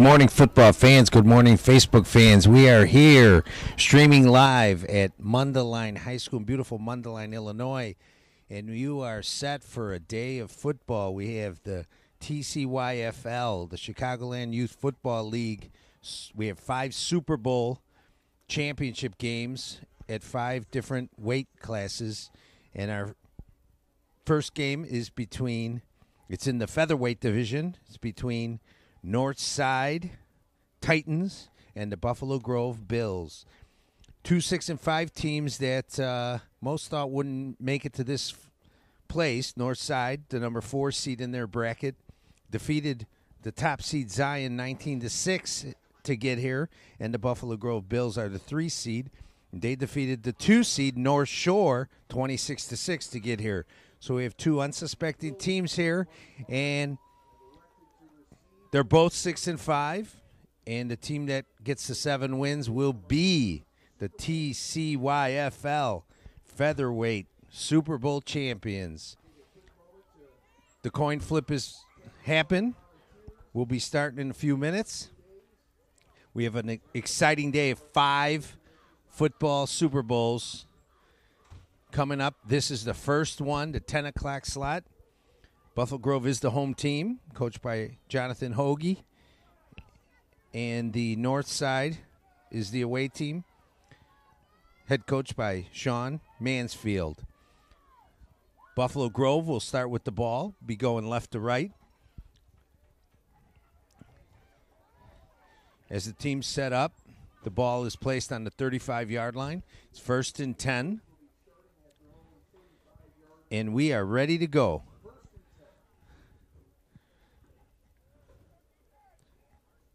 Morning, football fans. Good morning, Facebook fans. We are here streaming live at Mundelein High School in beautiful Mundelein, Illinois. And you are set for a day of football. We have the TCYFL, the Chicagoland Youth Football League. We have five Super Bowl championship games at five different weight classes. And our first game is between, it's in the featherweight division. It's between North Side Titans and the Buffalo Grove Bills. Two six and five teams that uh, most thought wouldn't make it to this place. North Side, the number four seed in their bracket, defeated the top seed Zion nineteen to six to get here, and the Buffalo Grove Bills are the three seed. They defeated the two seed North Shore twenty six to six to get here. So we have two unsuspecting teams here, and they're both six and five, and the team that gets the seven wins will be the TCYFL featherweight Super Bowl champions. The coin flip is happen. We'll be starting in a few minutes. We have an exciting day of five football Super Bowls coming up. This is the first one, the 10 o'clock slot. Buffalo Grove is the home team, coached by Jonathan Hoagie. And the north side is the away team, head coached by Sean Mansfield. Buffalo Grove will start with the ball, be going left to right. As the team set up, the ball is placed on the 35 yard line. It's first and 10. And we are ready to go.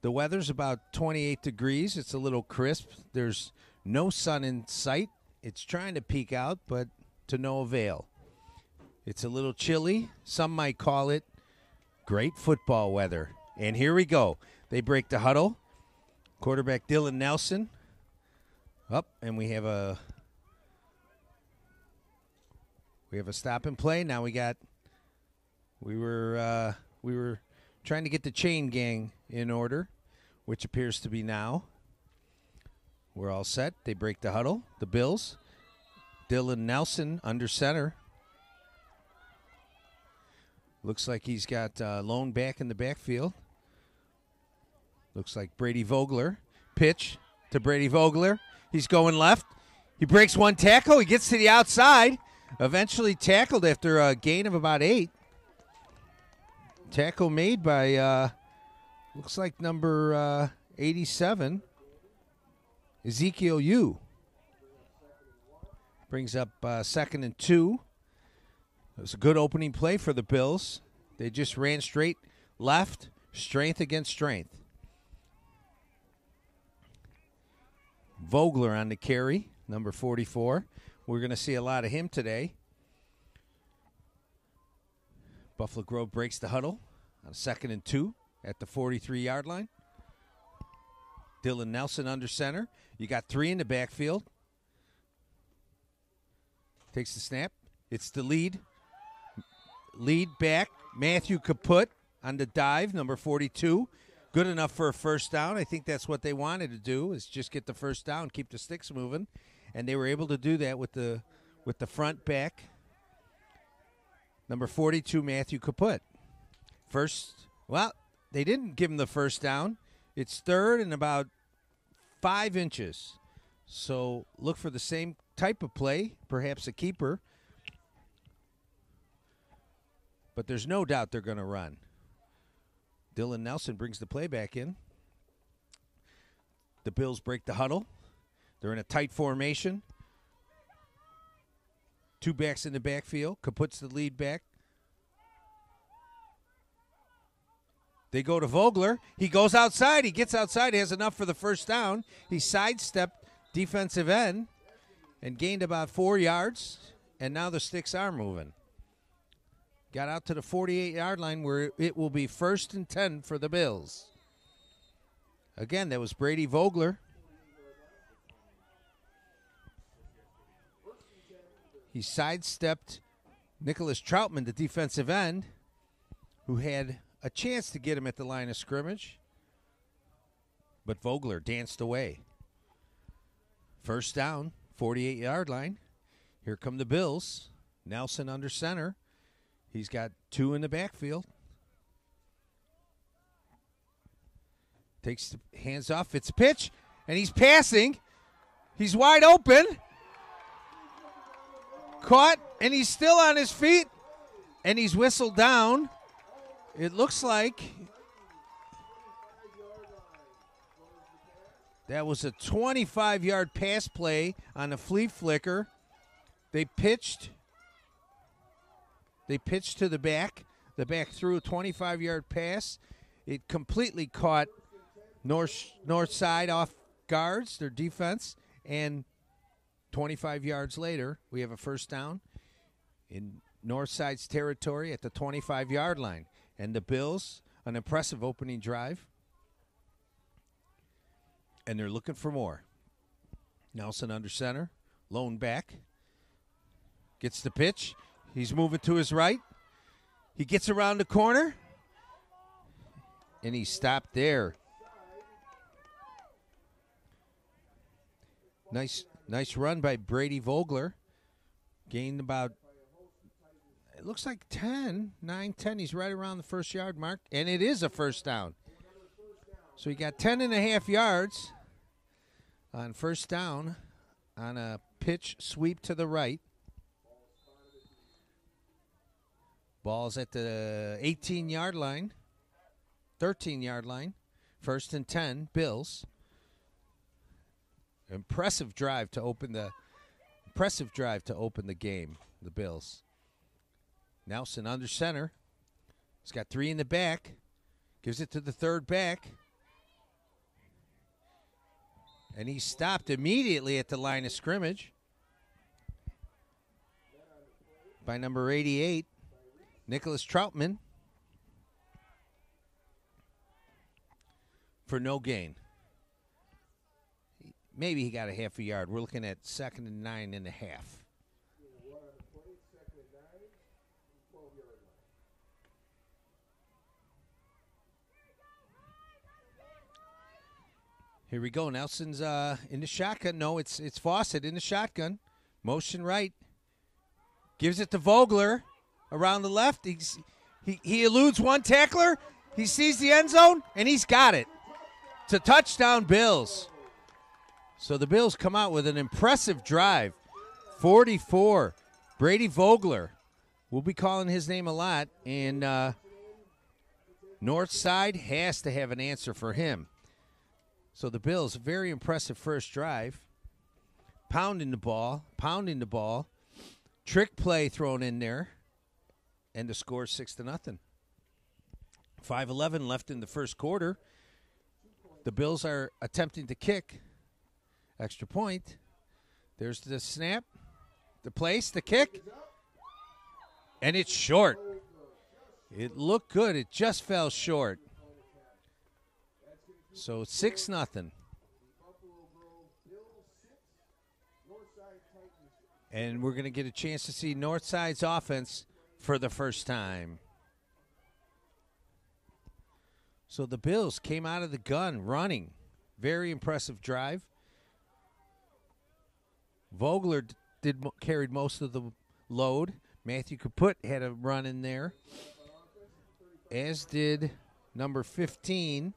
The weather's about 28 degrees. It's a little crisp. There's no sun in sight. It's trying to peek out, but to no avail. It's a little chilly. Some might call it great football weather. And here we go. They break the huddle. Quarterback Dylan Nelson. Up, and we have a we have a stop and play. Now we got we were uh, we were trying to get the chain gang in order, which appears to be now. We're all set. They break the huddle. The Bills. Dylan Nelson under center. Looks like he's got uh, lone back in the backfield. Looks like Brady Vogler. Pitch to Brady Vogler. He's going left. He breaks one tackle. He gets to the outside. Eventually tackled after a gain of about eight. Tackle made by uh, looks like number uh, 87, Ezekiel Yu. Brings up uh, second and two. It was a good opening play for the Bills. They just ran straight left, strength against strength. Vogler on the carry, number 44. We're going to see a lot of him today. Buffalo Grove breaks the huddle on second and two at the 43 yard line. Dylan Nelson under center. You got three in the backfield. Takes the snap. It's the lead. Lead back. Matthew Kaput on the dive, number 42. Good enough for a first down. I think that's what they wanted to do is just get the first down, keep the sticks moving, and they were able to do that with the with the front back. Number 42 Matthew Kaput. First, well, they didn't give him the first down. It's third and about 5 inches. So, look for the same type of play, perhaps a keeper. But there's no doubt they're going to run. Dylan Nelson brings the play back in. The Bills break the huddle. They're in a tight formation. Two backs in the backfield. Kaput's the lead back. They go to Vogler. He goes outside. He gets outside. He has enough for the first down. He sidestepped defensive end and gained about four yards. And now the sticks are moving. Got out to the 48 yard line where it will be first and 10 for the Bills. Again, that was Brady Vogler. He sidestepped Nicholas Troutman, the defensive end, who had a chance to get him at the line of scrimmage. but Vogler danced away. First down, 48 yard line. Here come the Bills. Nelson under center. He's got two in the backfield. Takes the hands off. It's a pitch, and he's passing. He's wide open. Caught, and he's still on his feet, and he's whistled down. It looks like that was a 25 yard pass play on a flea flicker. They pitched. They pitched to the back. The back threw a 25 yard pass. It completely caught north north side off guards, their defense, and 25 yards later, we have a first down in north side's territory at the 25 yard line. And the Bills, an impressive opening drive. And they're looking for more. Nelson under center, lone back, gets the pitch. He's moving to his right. He gets around the corner, and he stopped there. Nice, nice run by Brady Vogler. Gained about looks like 10, 9, 10. He's right around the first yard mark, and it is a first down. So he got 10 and a half yards on first down on a pitch sweep to the right. Ball's at the 18 yard line, 13 yard line. First and 10, Bills. Impressive drive to open the impressive drive to open the game, the Bills. Nelson under center. He's got three in the back. Gives it to the third back. And he stopped immediately at the line of scrimmage by number 88, Nicholas Troutman, for no gain. Maybe he got a half a yard. We're looking at second and nine and a half. Here we go. Nelson's uh, in the shotgun. No, it's it's Fawcett in the shotgun. Motion right. Gives it to Vogler around the left. He's, he, he eludes one tackler. He sees the end zone, and he's got it. A touchdown, Bills. So the Bills come out with an impressive drive. 44. Brady Vogler. We'll be calling his name a lot. And uh, North Side has to have an answer for him. So the Bills, very impressive first drive. Pounding the ball, pounding the ball. Trick play thrown in there. And the score six to nothing. 5-11 left in the first quarter. The Bills are attempting to kick. Extra point. There's the snap, the place, the kick. And it's short. It looked good. It just fell short. So six nothing. And we're going to get a chance to see Northside's offense for the first time. So the Bills came out of the gun running. Very impressive drive. Vogler did carried most of the load. Matthew Kaput had a run in there, as did number 15,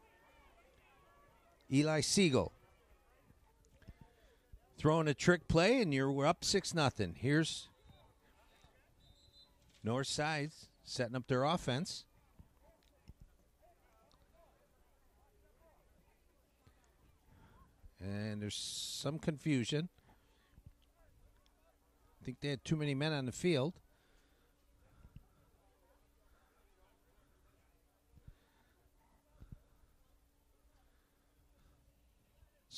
Eli Siegel. Throwing a trick play, and you're up six nothing. Here's North Sides setting up their offense. And there's some confusion. I think they had too many men on the field.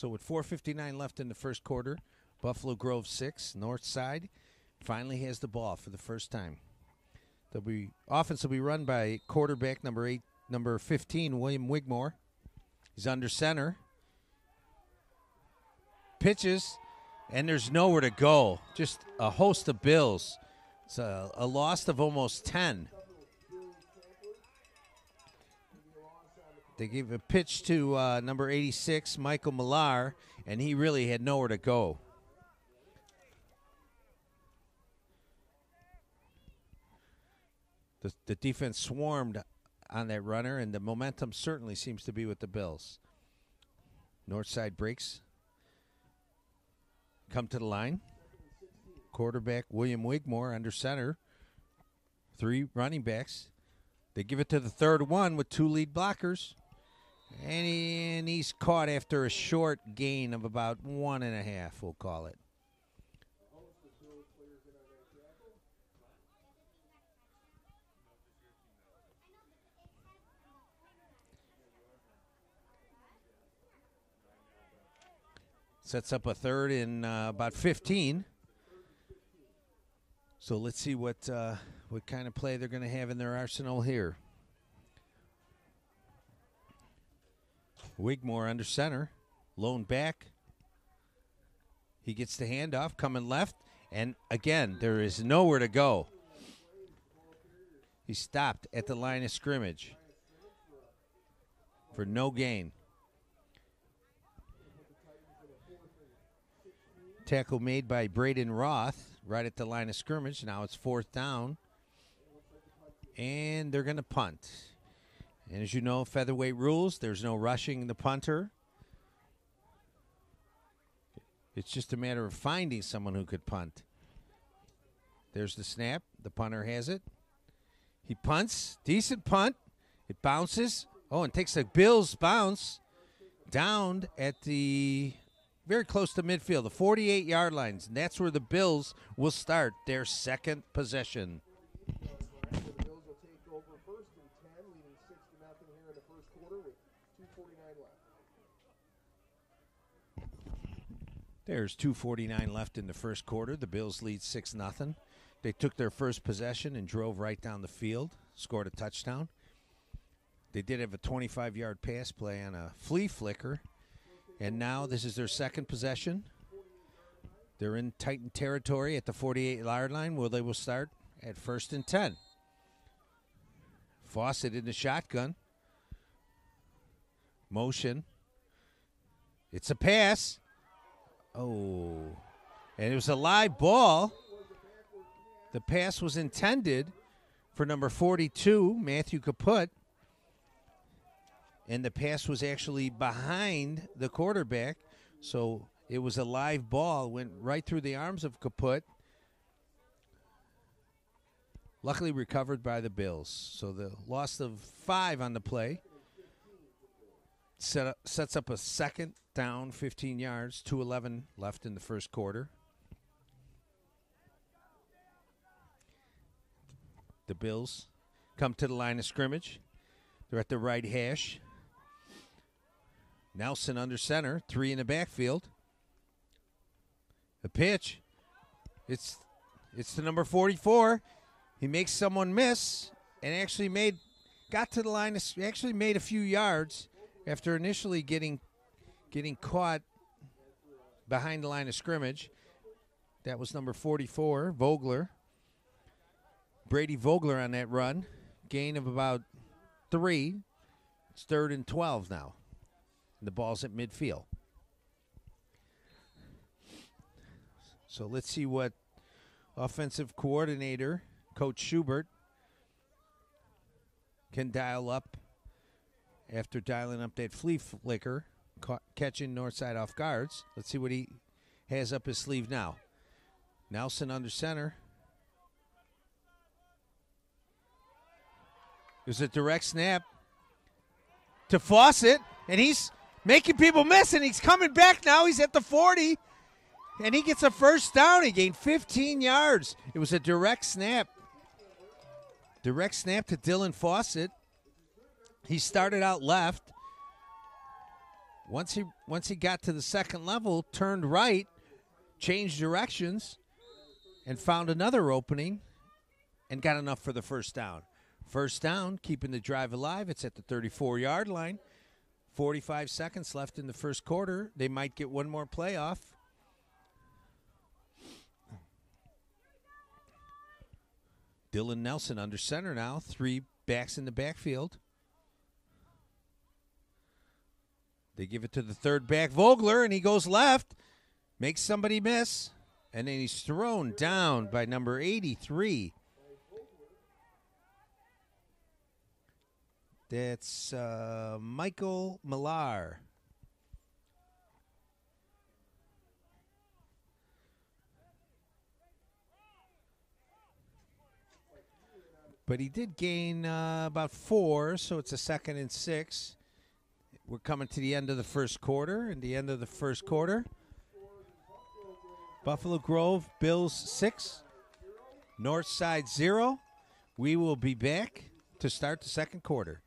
So with 4:59 left in the first quarter, Buffalo Grove six, North Side finally has the ball for the first time. They'll be offense will be run by quarterback number eight, number 15, William Wigmore. He's under center. Pitches, and there's nowhere to go. Just a host of Bills. It's a, a loss of almost 10. They gave a pitch to uh, number 86, Michael Millar, and he really had nowhere to go. The, the defense swarmed on that runner, and the momentum certainly seems to be with the Bills. Northside breaks. Come to the line. Quarterback William Wigmore under center. Three running backs. They give it to the third one with two lead blockers. And, and he's caught after a short gain of about one and a half, we'll call it. Sets up a third in uh, about 15. So let's see what uh, what kind of play they're going to have in their arsenal here. Wigmore under center, lone back. He gets the handoff coming left, and again there is nowhere to go. He stopped at the line of scrimmage for no gain. Tackle made by Braden Roth right at the line of scrimmage. Now it's fourth down. And they're going to punt. And as you know, featherweight rules, there's no rushing the punter. It's just a matter of finding someone who could punt. There's the snap. The punter has it. He punts. Decent punt. It bounces. Oh, and takes a Bills bounce down at the very close to midfield, the 48 yard lines. And that's where the Bills will start their second possession. The Bills will take over first and 10, leading 6 to nothing here in the first quarter with 2.49 left. There's 249 left in the first quarter. The Bills lead 6 nothing. They took their first possession and drove right down the field, scored a touchdown. They did have a 25 yard pass play on a flea flicker and now this is their second possession. They're in Titan territory at the 48 yard line where they will start at first and 10. Fawcett in the shotgun. Motion. It's a pass. Oh. And it was a live ball. The pass was intended for number 42, Matthew Kaput and the pass was actually behind the quarterback. So it was a live ball, went right through the arms of Kaput. Luckily recovered by the Bills. So the loss of five on the play set up, sets up a second down, 15 yards, 2.11 left in the first quarter. The Bills come to the line of scrimmage. They're at the right hash. Nelson under center, three in the backfield. The pitch. It's it's the number 44. He makes someone miss and actually made got to the line of, actually made a few yards after initially getting getting caught behind the line of scrimmage. That was number 44, Vogler. Brady Vogler on that run. Gain of about three. It's third and 12 now. The ball's at midfield. So let's see what offensive coordinator, Coach Schubert, can dial up after dialing up that flea flicker, ca- catching Northside off guards. Let's see what he has up his sleeve now. Nelson under center. There's a direct snap to Fawcett, and he's making people miss, and he's coming back now. He's at the 40, and he gets a first down. He gained 15 yards. It was a direct snap. Direct snap to Dylan Fawcett. He started out left. Once he once he got to the second level, turned right, changed directions, and found another opening, and got enough for the first down. First down, keeping the drive alive. It's at the 34 yard line. 45 seconds left in the first quarter. They might get one more playoff. Dylan Nelson under center now. Three backs in the backfield. They give it to the third back, Vogler, and he goes left, makes somebody miss, and then he's thrown down by number 83. That's uh, Michael Millar. But he did gain uh, about four, so it's a second and six. We're coming to the end of the first quarter. And the end of the first quarter, Buffalo Grove Bills six, Northside zero. We will be back to start the second quarter.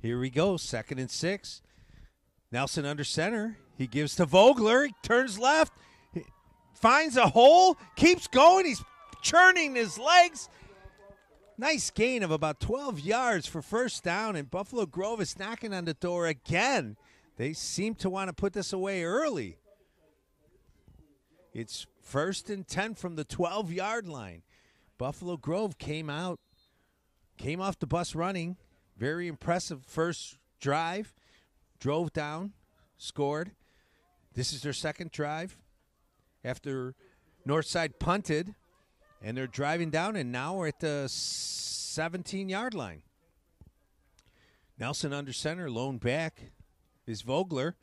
Here we go, second and six. Nelson under center. He gives to Vogler. He turns left, he finds a hole, keeps going. He's churning his legs. Nice gain of about 12 yards for first down, and Buffalo Grove is knocking on the door again. They seem to want to put this away early. It's first and 10 from the 12 yard line. Buffalo Grove came out, came off the bus running. Very impressive first drive. Drove down, scored. This is their second drive after Northside punted, and they're driving down, and now we're at the 17 yard line. Nelson under center, lone back is Vogler.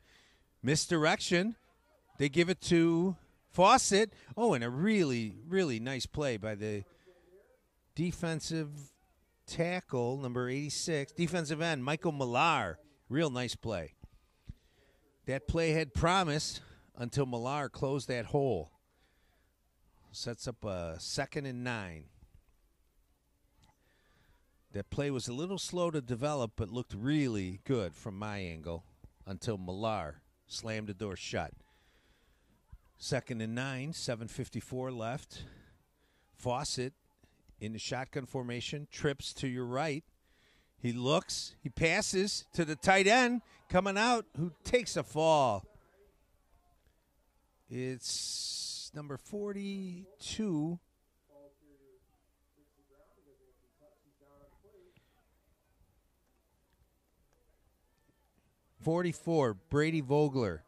Misdirection. They give it to Fawcett. Oh, and a really, really nice play by the defensive tackle, number 86, defensive end, Michael Millar. Real nice play. That play had promise until Millar closed that hole. Sets up a second and nine. That play was a little slow to develop, but looked really good from my angle until Millar slammed the door shut. Second and nine, 7.54 left. Fawcett in the shotgun formation, trips to your right. He looks, he passes to the tight end coming out, who takes a fall. It's number 42. Forty-four, Brady Vogler,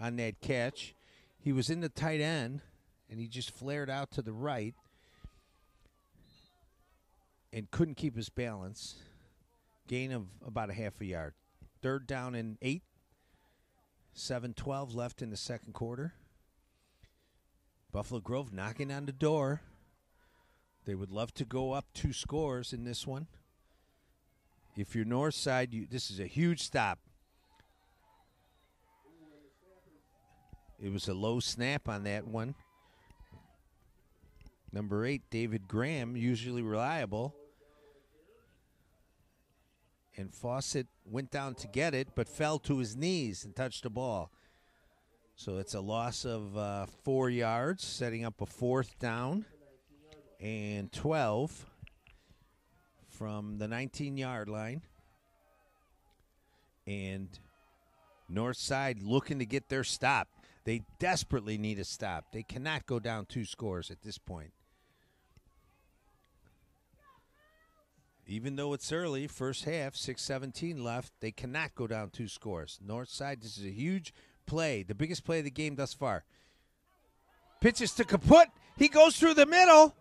on that catch. He was in the tight end, and he just flared out to the right and couldn't keep his balance. Gain of about a half a yard. Third down and eight. 7 12 left in the second quarter. Buffalo Grove knocking on the door. They would love to go up two scores in this one. If you're north side, you, this is a huge stop. It was a low snap on that one. Number eight, David Graham, usually reliable and Fawcett went down to get it, but fell to his knees and touched the ball. So it's a loss of uh, four yards, setting up a fourth down and 12 from the 19 yard line. And North Side looking to get their stop. They desperately need a stop. They cannot go down two scores at this point. Even though it's early, first half, 617 left, they cannot go down two scores. North side, this is a huge play, the biggest play of the game thus far. Pitches to Kaput. He goes through the middle.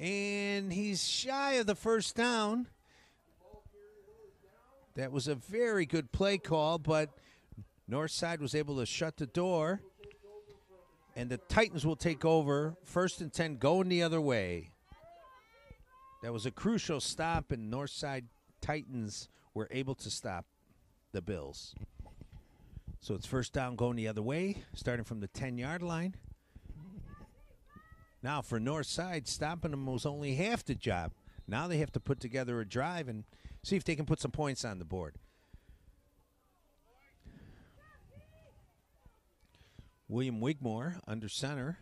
And he's shy of the first down. That was a very good play call, but Northside was able to shut the door. And the Titans will take over. First and 10 going the other way. That was a crucial stop, and Northside Titans were able to stop the Bills. So it's first down going the other way, starting from the 10 yard line. Now, for Northside, stopping them was only half the job. Now they have to put together a drive and see if they can put some points on the board. William Wigmore under center.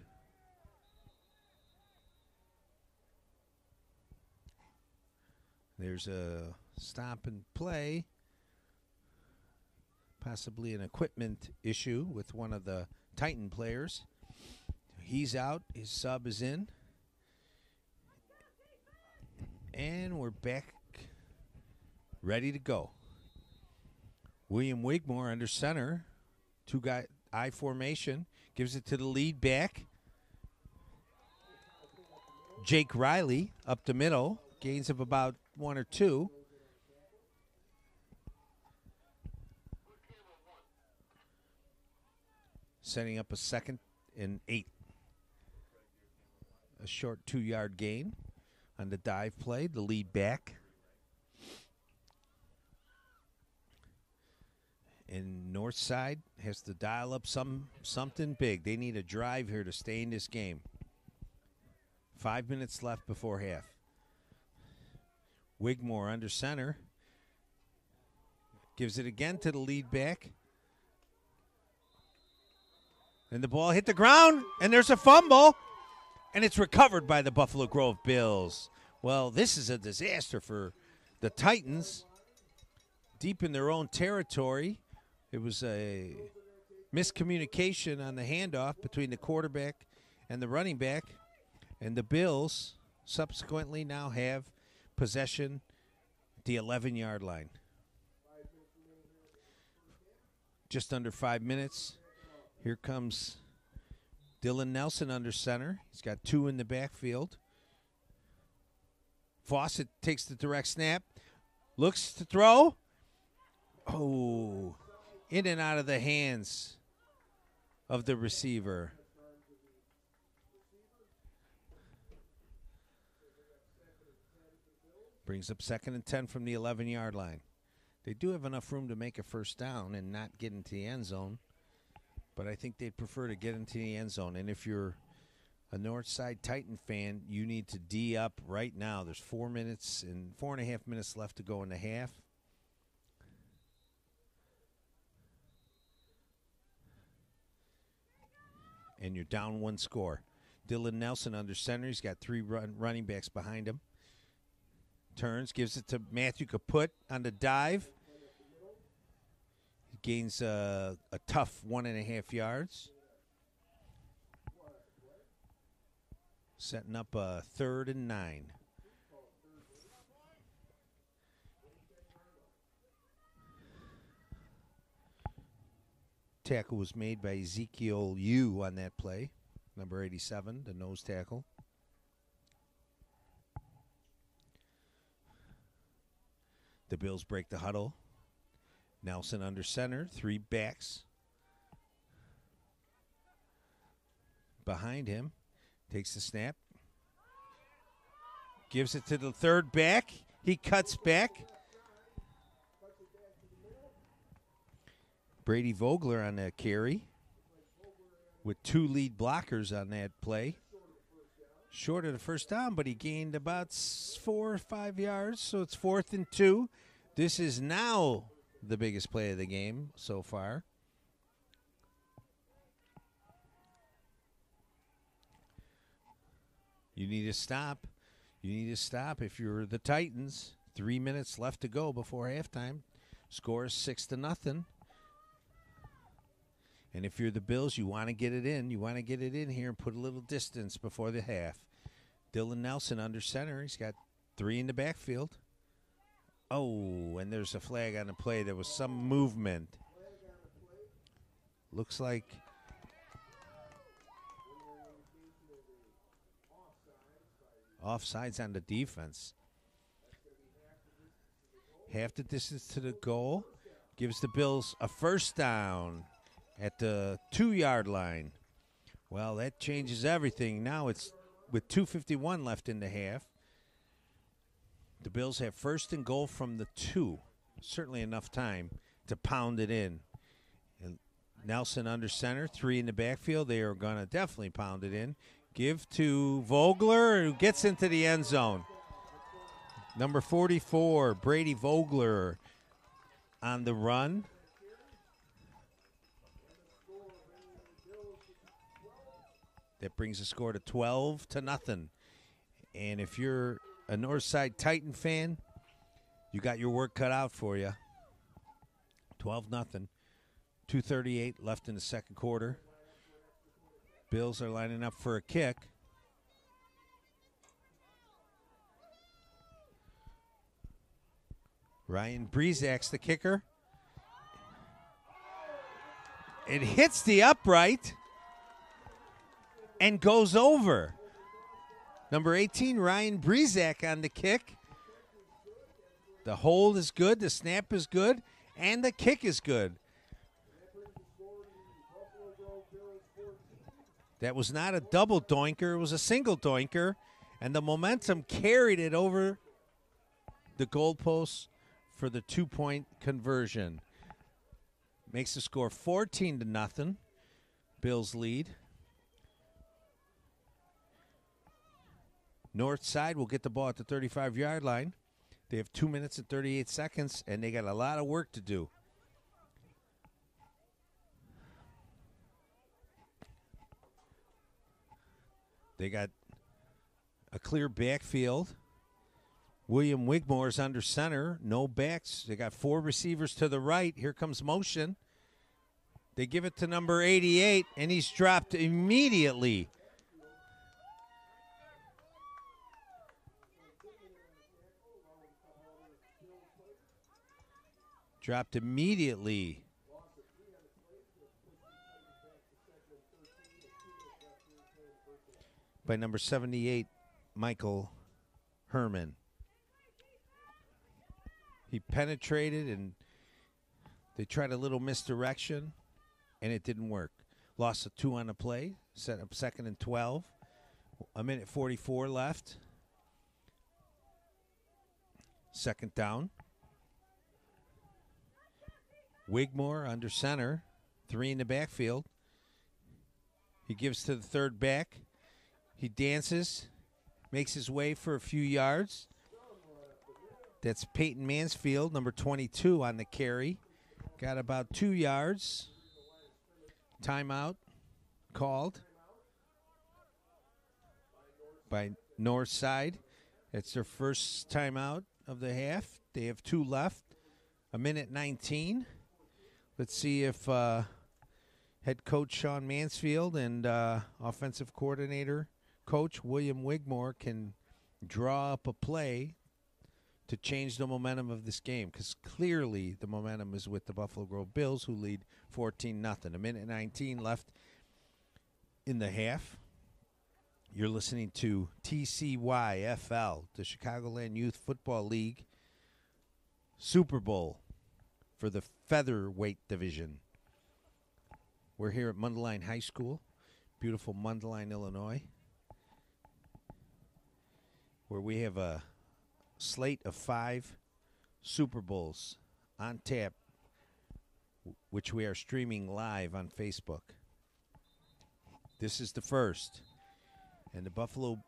There's a stop and play, possibly an equipment issue with one of the Titan players. He's out, his sub is in. And we're back ready to go. William Wigmore under center, two guy I formation, gives it to the lead back. Jake Riley up the middle, gains of about one or two. Setting up a second and eight. A short two yard gain on the dive play, the lead back. And Northside has to dial up some something big. They need a drive here to stay in this game. Five minutes left before half. Wigmore under center. Gives it again to the lead back. And the ball hit the ground, and there's a fumble, and it's recovered by the Buffalo Grove Bills. Well, this is a disaster for the Titans. Deep in their own territory. It was a miscommunication on the handoff between the quarterback and the running back. And the Bills subsequently now have possession the 11 yard line. Just under five minutes. Here comes Dylan Nelson under center. He's got two in the backfield. Fawcett takes the direct snap, looks to throw. Oh, in and out of the hands of the receiver. Brings up second and 10 from the 11 yard line. They do have enough room to make a first down and not get into the end zone, but I think they'd prefer to get into the end zone. And if you're a Northside Titan fan, you need to D up right now. There's four minutes and four and a half minutes left to go in the half. And you're down one score. Dylan Nelson under center. He's got three run, running backs behind him. Turns, gives it to Matthew Kaput on the dive. He gains uh, a tough one and a half yards. Setting up a third and nine. Tackle was made by Ezekiel Yu on that play, number 87, the nose tackle. The Bills break the huddle. Nelson under center, three backs. Behind him, takes the snap, gives it to the third back. He cuts back. Brady Vogler on that carry with two lead blockers on that play. Short of the first down, but he gained about four or five yards, so it's fourth and two. This is now the biggest play of the game so far. You need to stop. You need to stop if you're the Titans. Three minutes left to go before halftime. Score is six to nothing. And if you're the Bills, you want to get it in. You want to get it in here and put a little distance before the half. Dylan Nelson under center. He's got Three in the backfield. Oh, and there's a flag on the play. There was some movement. Looks like offsides on the defense. Half the distance to the goal gives the Bills a first down at the two yard line. Well, that changes everything. Now it's with 251 left in the half. The Bills have first and goal from the two. Certainly enough time to pound it in. And Nelson under center, three in the backfield. They are going to definitely pound it in. Give to Vogler, who gets into the end zone. Number 44, Brady Vogler on the run. That brings the score to 12 to nothing. And if you're a Northside Titan fan, you got your work cut out for you. 12 nothing. 238 left in the second quarter. Bills are lining up for a kick. Ryan Brezak's the kicker. It hits the upright and goes over. Number 18, Ryan Brezak on the kick. The hold is good, the snap is good, and the kick is good. That was not a double doinker, it was a single doinker, and the momentum carried it over the goalposts for the two point conversion. Makes the score 14 to nothing. Bills lead. North side will get the ball at the 35 yard line. They have two minutes and 38 seconds, and they got a lot of work to do. They got a clear backfield. William Wigmore's under center. No backs. They got four receivers to the right. Here comes motion. They give it to number 88, and he's dropped immediately. Dropped immediately. By number 78, Michael Herman. He penetrated and they tried a little misdirection and it didn't work. Lost a two on the play, set up second and 12. A minute 44 left. Second down. Wigmore under center, three in the backfield. He gives to the third back. He dances, makes his way for a few yards. That's Peyton Mansfield, number 22 on the carry. Got about two yards. Timeout called by North Side. It's their first timeout of the half. They have two left. A minute 19. Let's see if uh, head coach Sean Mansfield and uh, offensive coordinator coach William Wigmore can draw up a play to change the momentum of this game because clearly the momentum is with the Buffalo Grove Bills who lead 14 nothing. A minute 19 left in the half. You're listening to TCYFL, the Chicagoland Youth Football League Super Bowl for the featherweight division. We're here at Mundelein High School, beautiful Mundelein, Illinois, where we have a slate of five Super Bowls on tap, which we are streaming live on Facebook. This is the first, and the Buffalo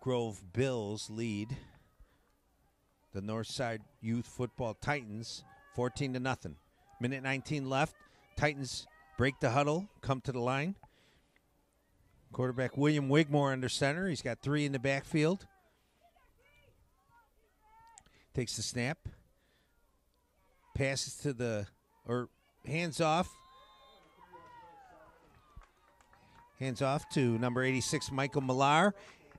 Grove Bills lead the Northside Youth Football Titans 14 to nothing. Minute 19 left. Titans break the huddle, come to the line. Quarterback William Wigmore under center. He's got three in the backfield. Takes the snap. Passes to the, or hands off. Hands off to number 86, Michael Millar.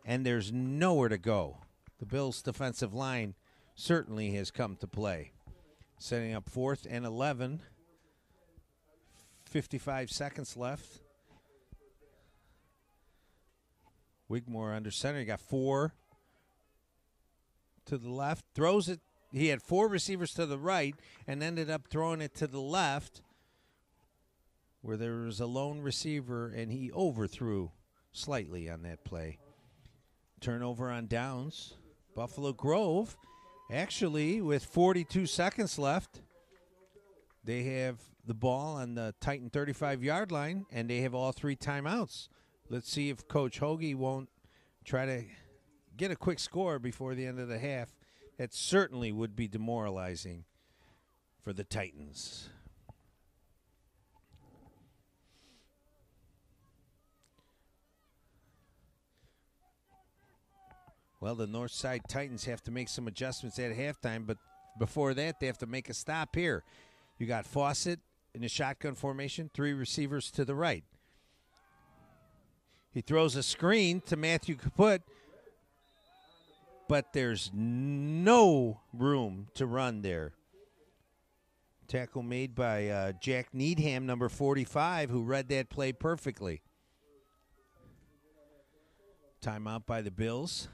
And there's nowhere to go. the Bills' defensive line certainly has come to play. Setting up fourth and 11. 55 seconds left. Wigmore under center. He got four to the left. Throws it. He had four receivers to the right and ended up throwing it to the left where there was a lone receiver and he overthrew slightly on that play. Turnover on downs. Buffalo Grove, actually, with 42 seconds left, they have the ball on the Titan 35 yard line and they have all three timeouts. Let's see if Coach Hoagie won't try to get a quick score before the end of the half. That certainly would be demoralizing for the Titans. Well, the North Side Titans have to make some adjustments at halftime, but before that, they have to make a stop here. You got Fawcett in a shotgun formation, three receivers to the right. He throws a screen to Matthew Kaput, but there's no room to run there. Tackle made by uh, Jack Needham, number 45, who read that play perfectly. Timeout by the Bills.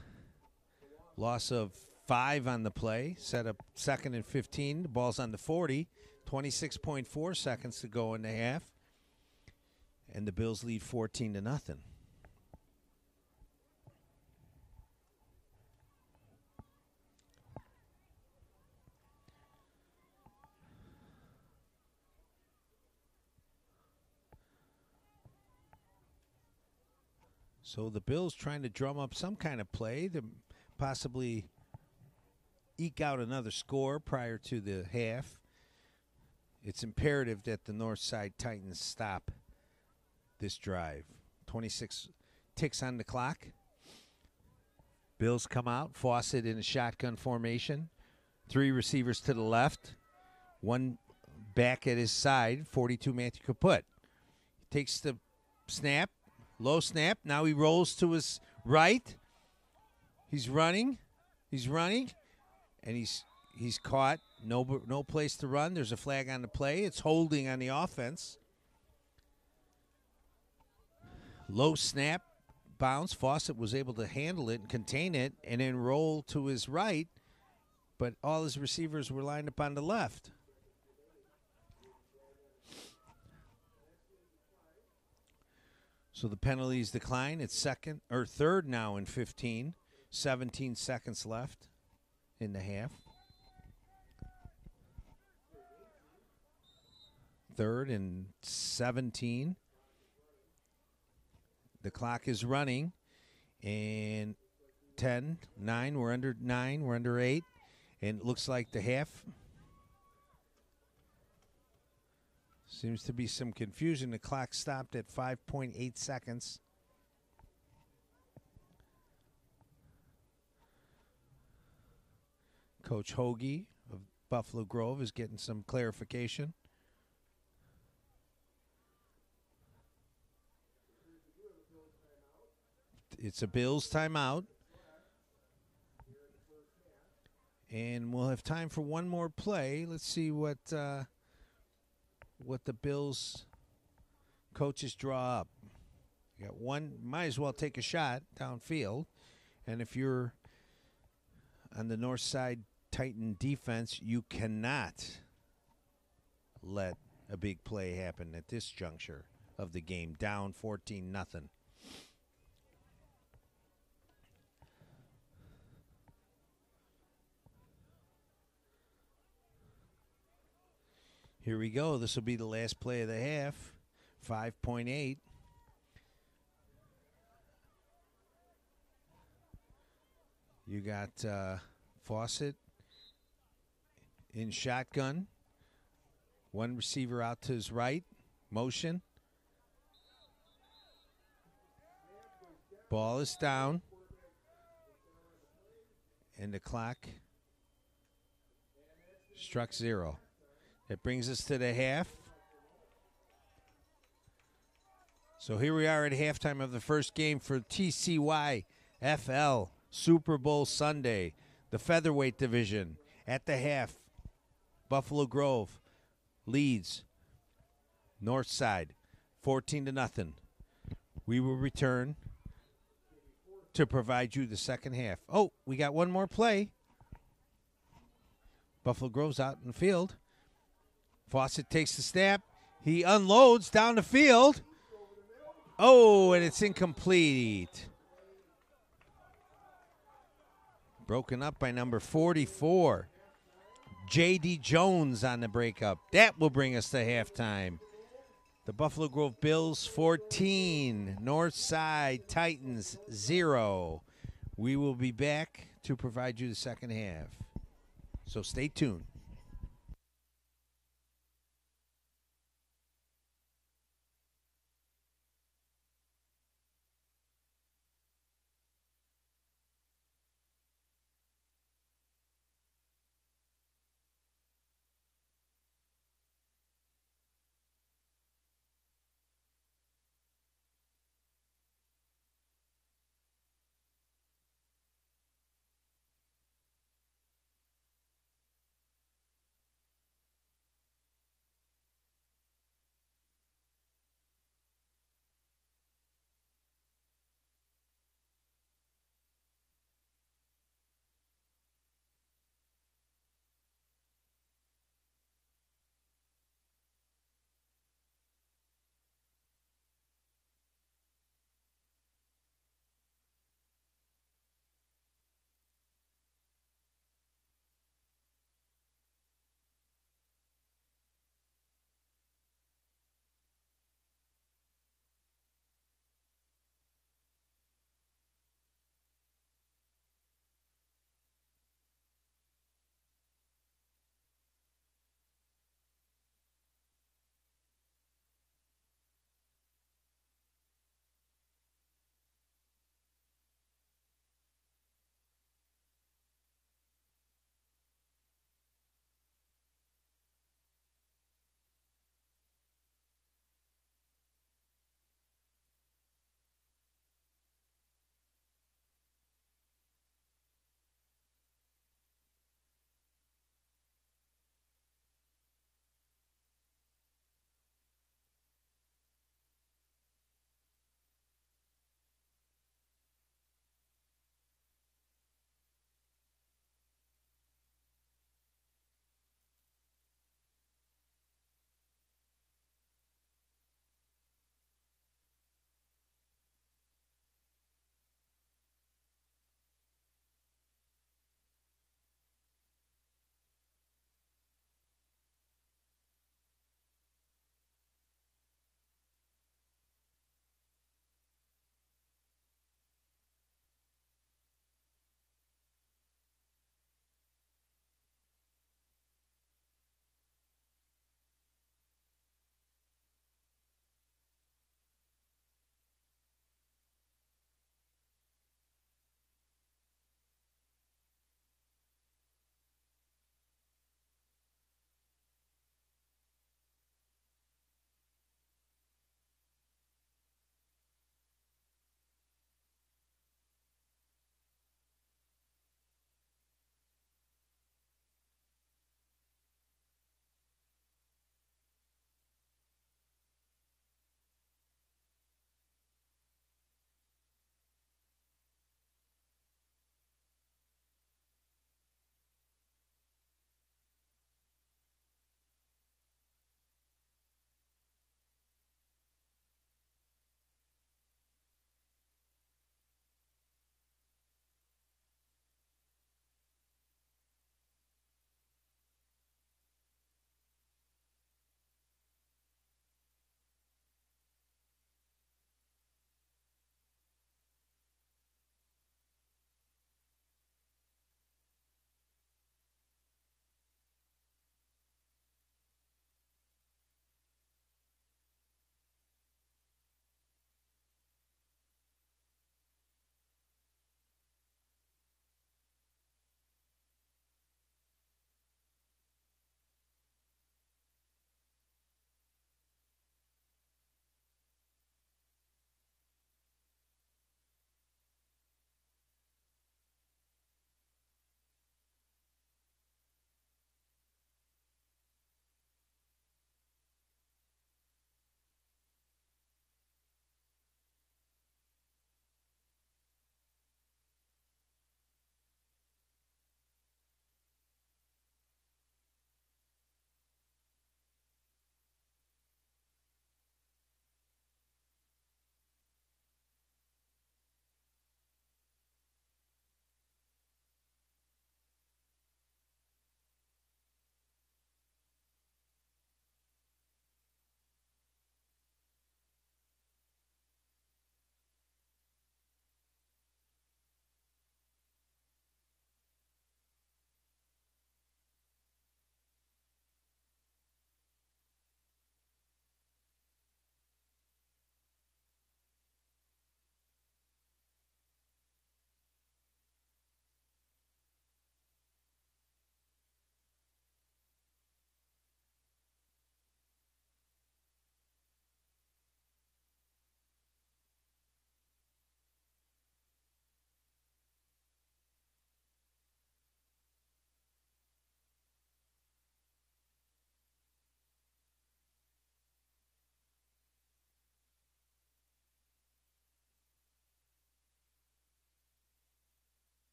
Loss of five on the play. Set up second and 15. The ball's on the 40. 26.4 seconds to go in the half. And the Bills lead 14 to nothing. So the Bills trying to drum up some kind of play to possibly eke out another score prior to the half. It's imperative that the Northside Titans stop this drive. 26 ticks on the clock. Bills come out. Fawcett in a shotgun formation. Three receivers to the left. One back at his side. 42 Matthew Caput. He takes the snap. Low snap. Now he rolls to his right. He's running. He's running. And he's he's caught. No no place to run. There's a flag on the play. It's holding on the offense. Low snap bounce. Fawcett was able to handle it and contain it and then roll to his right, but all his receivers were lined up on the left. So the penalties decline. It's second or third now in 15. 17 seconds left in the half. Third and 17. The clock is running. And 10, 9, we're under 9, we're under 8. And it looks like the half seems to be some confusion. The clock stopped at 5.8 seconds. Coach Hoagie of Buffalo Grove is getting some clarification. It's a Bills timeout. And we'll have time for one more play. Let's see what uh, what the Bills coaches draw up. You got one, might as well take a shot downfield. And if you're on the north side Titan defense, you cannot let a big play happen at this juncture of the game. Down 14 nothing. Here we go. This will be the last play of the half. 5.8. You got uh, Fawcett in shotgun. One receiver out to his right. Motion. Ball is down. And the clock struck zero. That brings us to the half. So here we are at halftime of the first game for TCY FL Super Bowl Sunday, the featherweight division. At the half, Buffalo Grove leads North Side 14 to nothing. We will return to provide you the second half. Oh, we got one more play. Buffalo Grove's out in the field. Fawcett takes the snap. He unloads down the field. Oh, and it's incomplete. Broken up by number 44. J.D. Jones on the breakup. That will bring us to halftime. The Buffalo Grove Bills 14, North Side Titans 0. We will be back to provide you the second half. So stay tuned.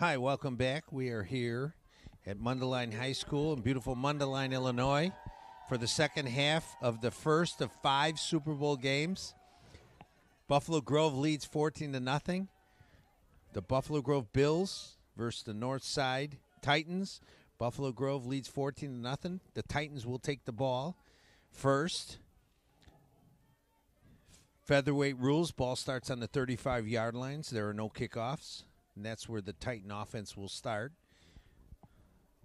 Hi, welcome back. We are here at Mundelein High School in beautiful Mundelein, Illinois, for the second half of the first of five Super Bowl games. Buffalo Grove leads 14 to nothing. The Buffalo Grove Bills versus the North Side Titans. Buffalo Grove leads 14 to nothing. The Titans will take the ball first. Featherweight rules. Ball starts on the 35 yard lines. There are no kickoffs, and that's where the Titan offense will start.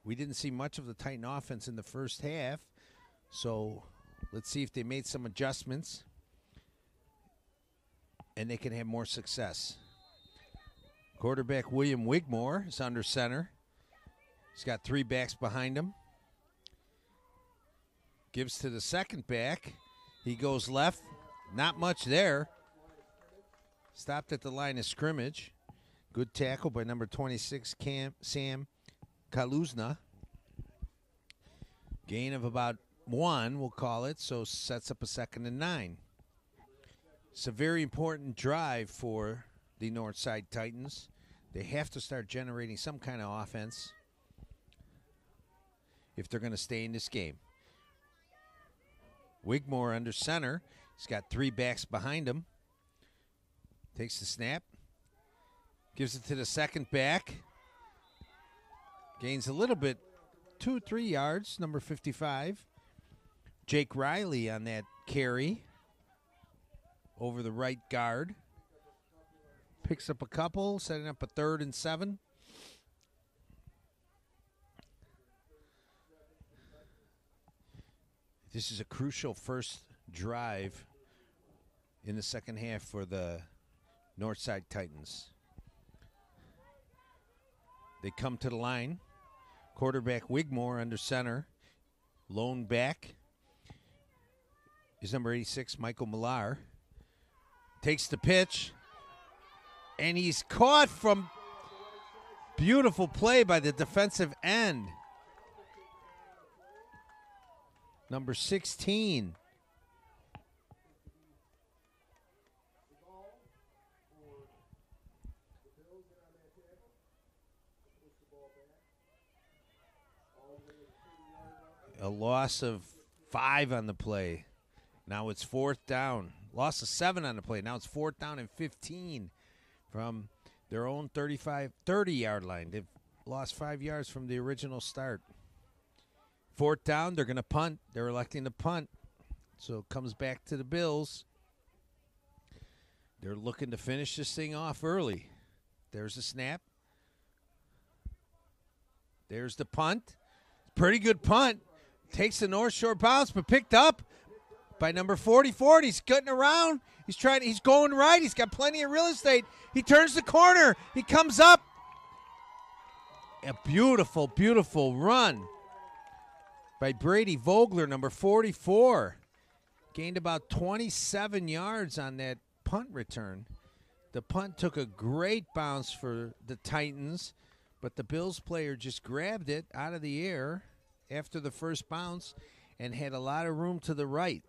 We didn't see much of the Titan offense in the first half, so let's see if they made some adjustments and they can have more success. Quarterback William Wigmore is under center. He's got three backs behind him. Gives to the second back. He goes left. Not much there. Stopped at the line of scrimmage. Good tackle by number 26, Cam, Sam Kaluzna. Gain of about one, we'll call it, so sets up a second and nine. It's a very important drive for the Northside Titans. They have to start generating some kind of offense if they're going to stay in this game. Wigmore under center. He's got three backs behind him. Takes the snap. Gives it to the second back. Gains a little bit, two, three yards, number 55. Jake Riley on that carry over the right guard. Picks up a couple, setting up a third and seven. This is a crucial first drive in the second half for the Northside Titans. They come to the line. Quarterback Wigmore under center. Lone back is number 86, Michael Millar. Takes the pitch. And he's caught from beautiful play by the defensive end. Number 16. A loss of five on the play. Now it's fourth down. Loss of seven on the play. Now it's fourth down and 15 from their own 35, 30 yard line. They've lost five yards from the original start. Fourth down, they're going to punt. They're electing to punt. So it comes back to the Bills. They're looking to finish this thing off early. There's a snap. There's the punt. Pretty good punt. Takes the North Shore bounce, but picked up by number 44. He's cutting around. He's trying. He's going right. He's got plenty of real estate. He turns the corner. He comes up. A beautiful, beautiful run by Brady Vogler, number 44. Gained about 27 yards on that punt return. The punt took a great bounce for the Titans, but the Bills player just grabbed it out of the air after the first bounce and had a lot of room to the right.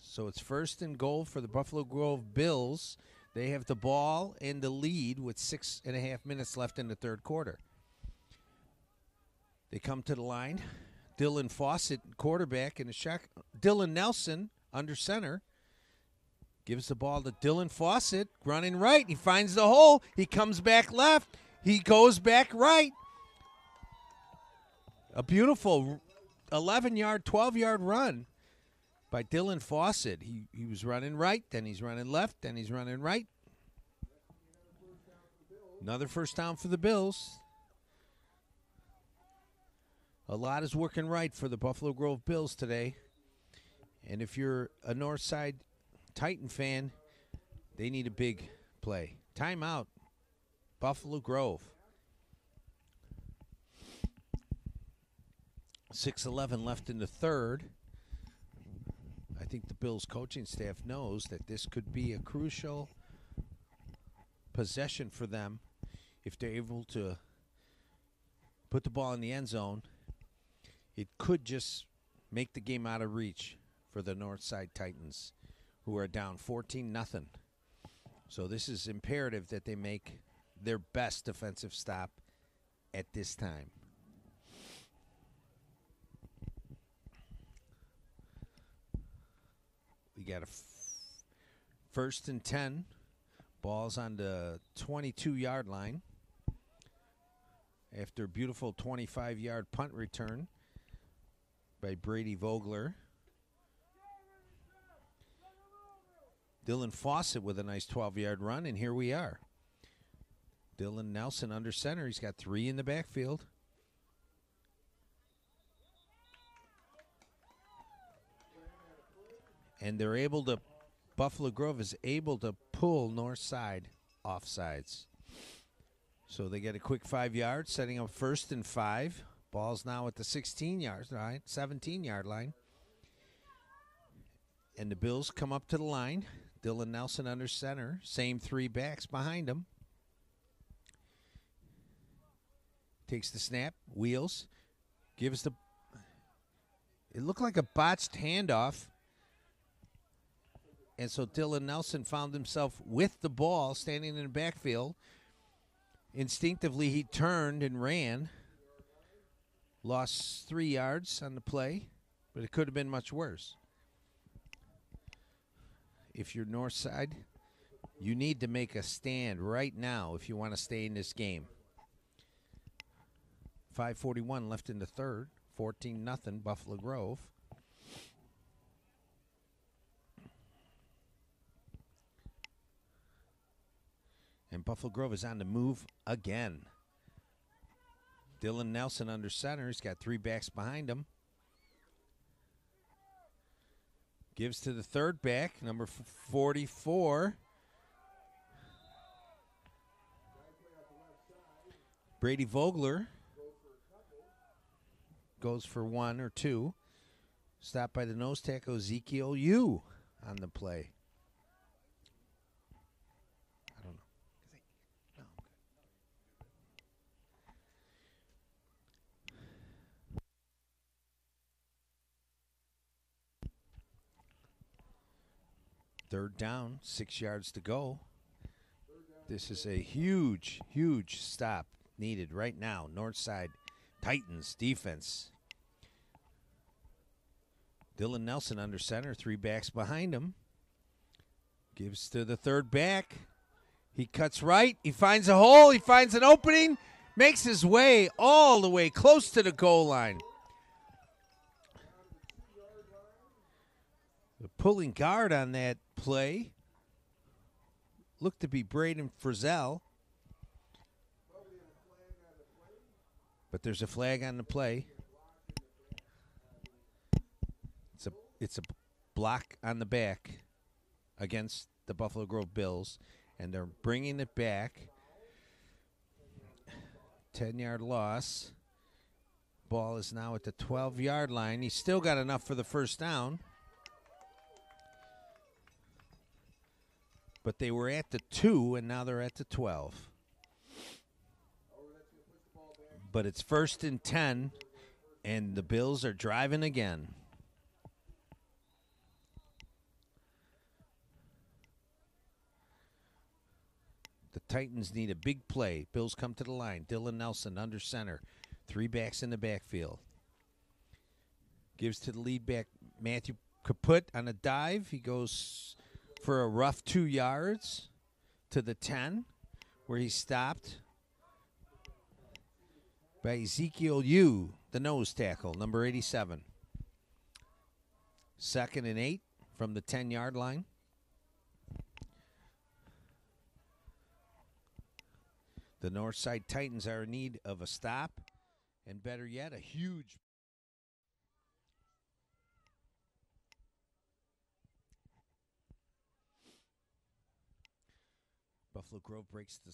So it's first and goal for the Buffalo Grove Bills. They have the ball and the lead with six and a half minutes left in the third quarter. They come to the line. Dylan Fawcett, quarterback, and shot. Dylan Nelson under center. Gives the ball to Dylan Fawcett, running right. He finds the hole. He comes back left. He goes back right. A beautiful 11 yard, 12 yard run by Dylan Fawcett. He, he was running right, then he's running left, then he's running right. Another first down for the Bills. A lot is working right for the Buffalo Grove Bills today. And if you're a Northside Titan fan, they need a big play. Timeout. Buffalo Grove. 6-11 left in the third. I think the Bills coaching staff knows that this could be a crucial possession for them if they're able to put the ball in the end zone. It could just make the game out of reach for the Northside Titans, who are down 14 nothing. So this is imperative that they make their best defensive stop at this time. Got a f- first and 10. Ball's on the 22 yard line. After a beautiful 25 yard punt return by Brady Vogler. Dylan Fawcett with a nice 12 yard run, and here we are. Dylan Nelson under center. He's got three in the backfield. And they're able to, Buffalo Grove is able to pull north side offsides. So they get a quick five yards, setting up first and five. Ball's now at the 16 yards, right? 17 yard line. And the Bills come up to the line. Dylan Nelson under center. Same three backs behind him. Takes the snap, wheels, gives the. It looked like a botched handoff. And so Dylan Nelson found himself with the ball standing in the backfield. Instinctively, he turned and ran. Lost three yards on the play, but it could have been much worse. If you're north side, you need to make a stand right now if you want to stay in this game. 541 left in the third, 14 nothing Buffalo Grove. And Buffalo Grove is on the move again. Dylan Nelson under center. He's got three backs behind him. Gives to the third back, number 44. Brady Vogler goes for one or two. Stopped by the nose tackle Ezekiel Yu on the play. I don't know. No, I'm good. Third down, six yards to go. This is a huge, huge stop needed right now. North side Titans defense. Dylan Nelson under center, three backs behind him. Gives to the third back. He cuts right. He finds a hole. He finds an opening. Makes his way all the way close to the goal line. Pulling guard on that play looked to be Braden Frizzell. But there's a flag on the play. It's a it's a block on the back against the Buffalo Grove Bills, and they're bringing it back. Ten yard loss. Ball is now at the 12 yard line. He's still got enough for the first down. But they were at the two, and now they're at the 12 but it's first and 10 and the bills are driving again. The titans need a big play. Bills come to the line. Dylan nelson under center. Three backs in the backfield. Gives to the lead back matthew kaput on a dive. He goes for a rough two yards to the 10 where he stopped by Ezekiel Yu, the nose tackle, number 87. Second and eight from the 10 yard line. The Northside Titans are in need of a stop, and better yet, a huge. Buffalo Grove breaks the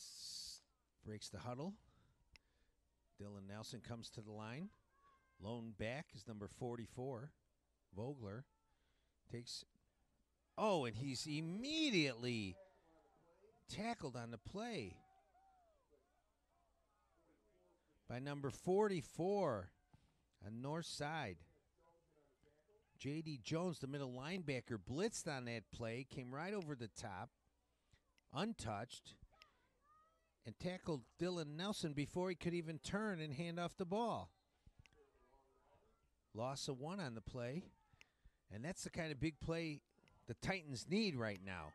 breaks the huddle. Dylan Nelson comes to the line. Lone back is number 44. Vogler takes. Oh, and he's immediately tackled on the play by number 44 on north side. J.D. Jones, the middle linebacker, blitzed on that play, came right over the top. Untouched and tackled Dylan Nelson before he could even turn and hand off the ball. Loss of one on the play. And that's the kind of big play the Titans need right now.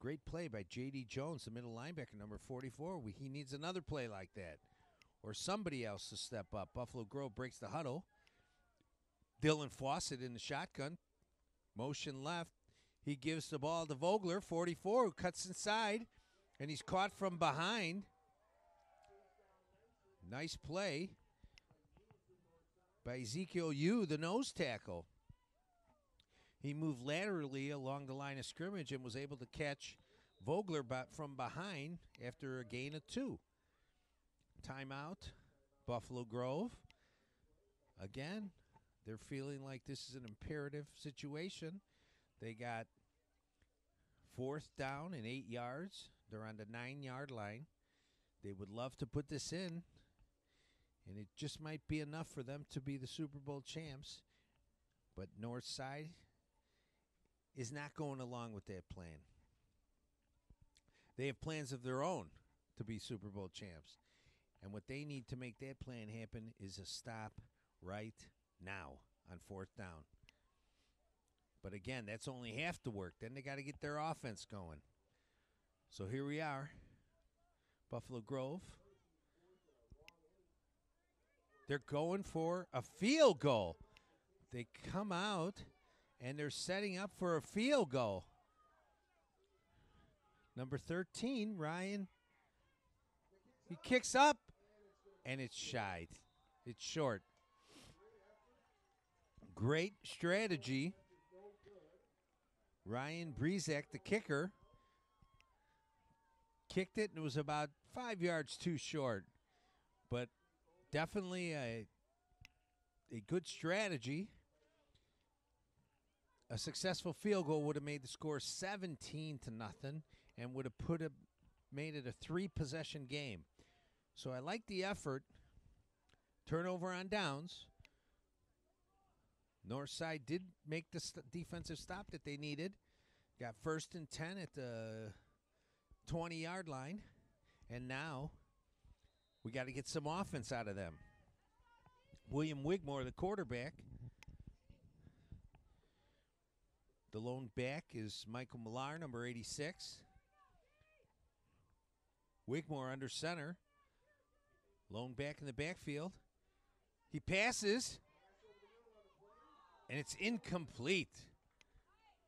Great play by J.D. Jones, the middle linebacker, number 44. We, he needs another play like that or somebody else to step up. Buffalo Grove breaks the huddle. Dylan Fawcett in the shotgun. Motion left. He gives the ball to Vogler, 44, who cuts inside, and he's caught from behind. Nice play by Ezekiel Yu, the nose tackle. He moved laterally along the line of scrimmage and was able to catch Vogler from behind after a gain of two. Timeout, Buffalo Grove. Again, they're feeling like this is an imperative situation. They got fourth down and eight yards. They're on the nine yard line. They would love to put this in, and it just might be enough for them to be the Super Bowl champs. But Northside is not going along with that plan. They have plans of their own to be Super Bowl champs. And what they need to make that plan happen is a stop right now on fourth down. But again, that's only half the work. Then they got to get their offense going. So here we are. Buffalo Grove. They're going for a field goal. They come out and they're setting up for a field goal. Number 13, Ryan. He kicks up and it's shied. It's short. Great strategy. Ryan Brezak, the kicker, kicked it and it was about five yards too short. But definitely a, a good strategy. A successful field goal would have made the score 17 to nothing and would have put a, made it a three possession game. So I like the effort. Turnover on downs. Northside did make the st- defensive stop that they needed. Got first and 10 at the 20 yard line. And now we got to get some offense out of them. William Wigmore, the quarterback. The lone back is Michael Millar, number 86. Wigmore under center. Lone back in the backfield. He passes. And it's incomplete.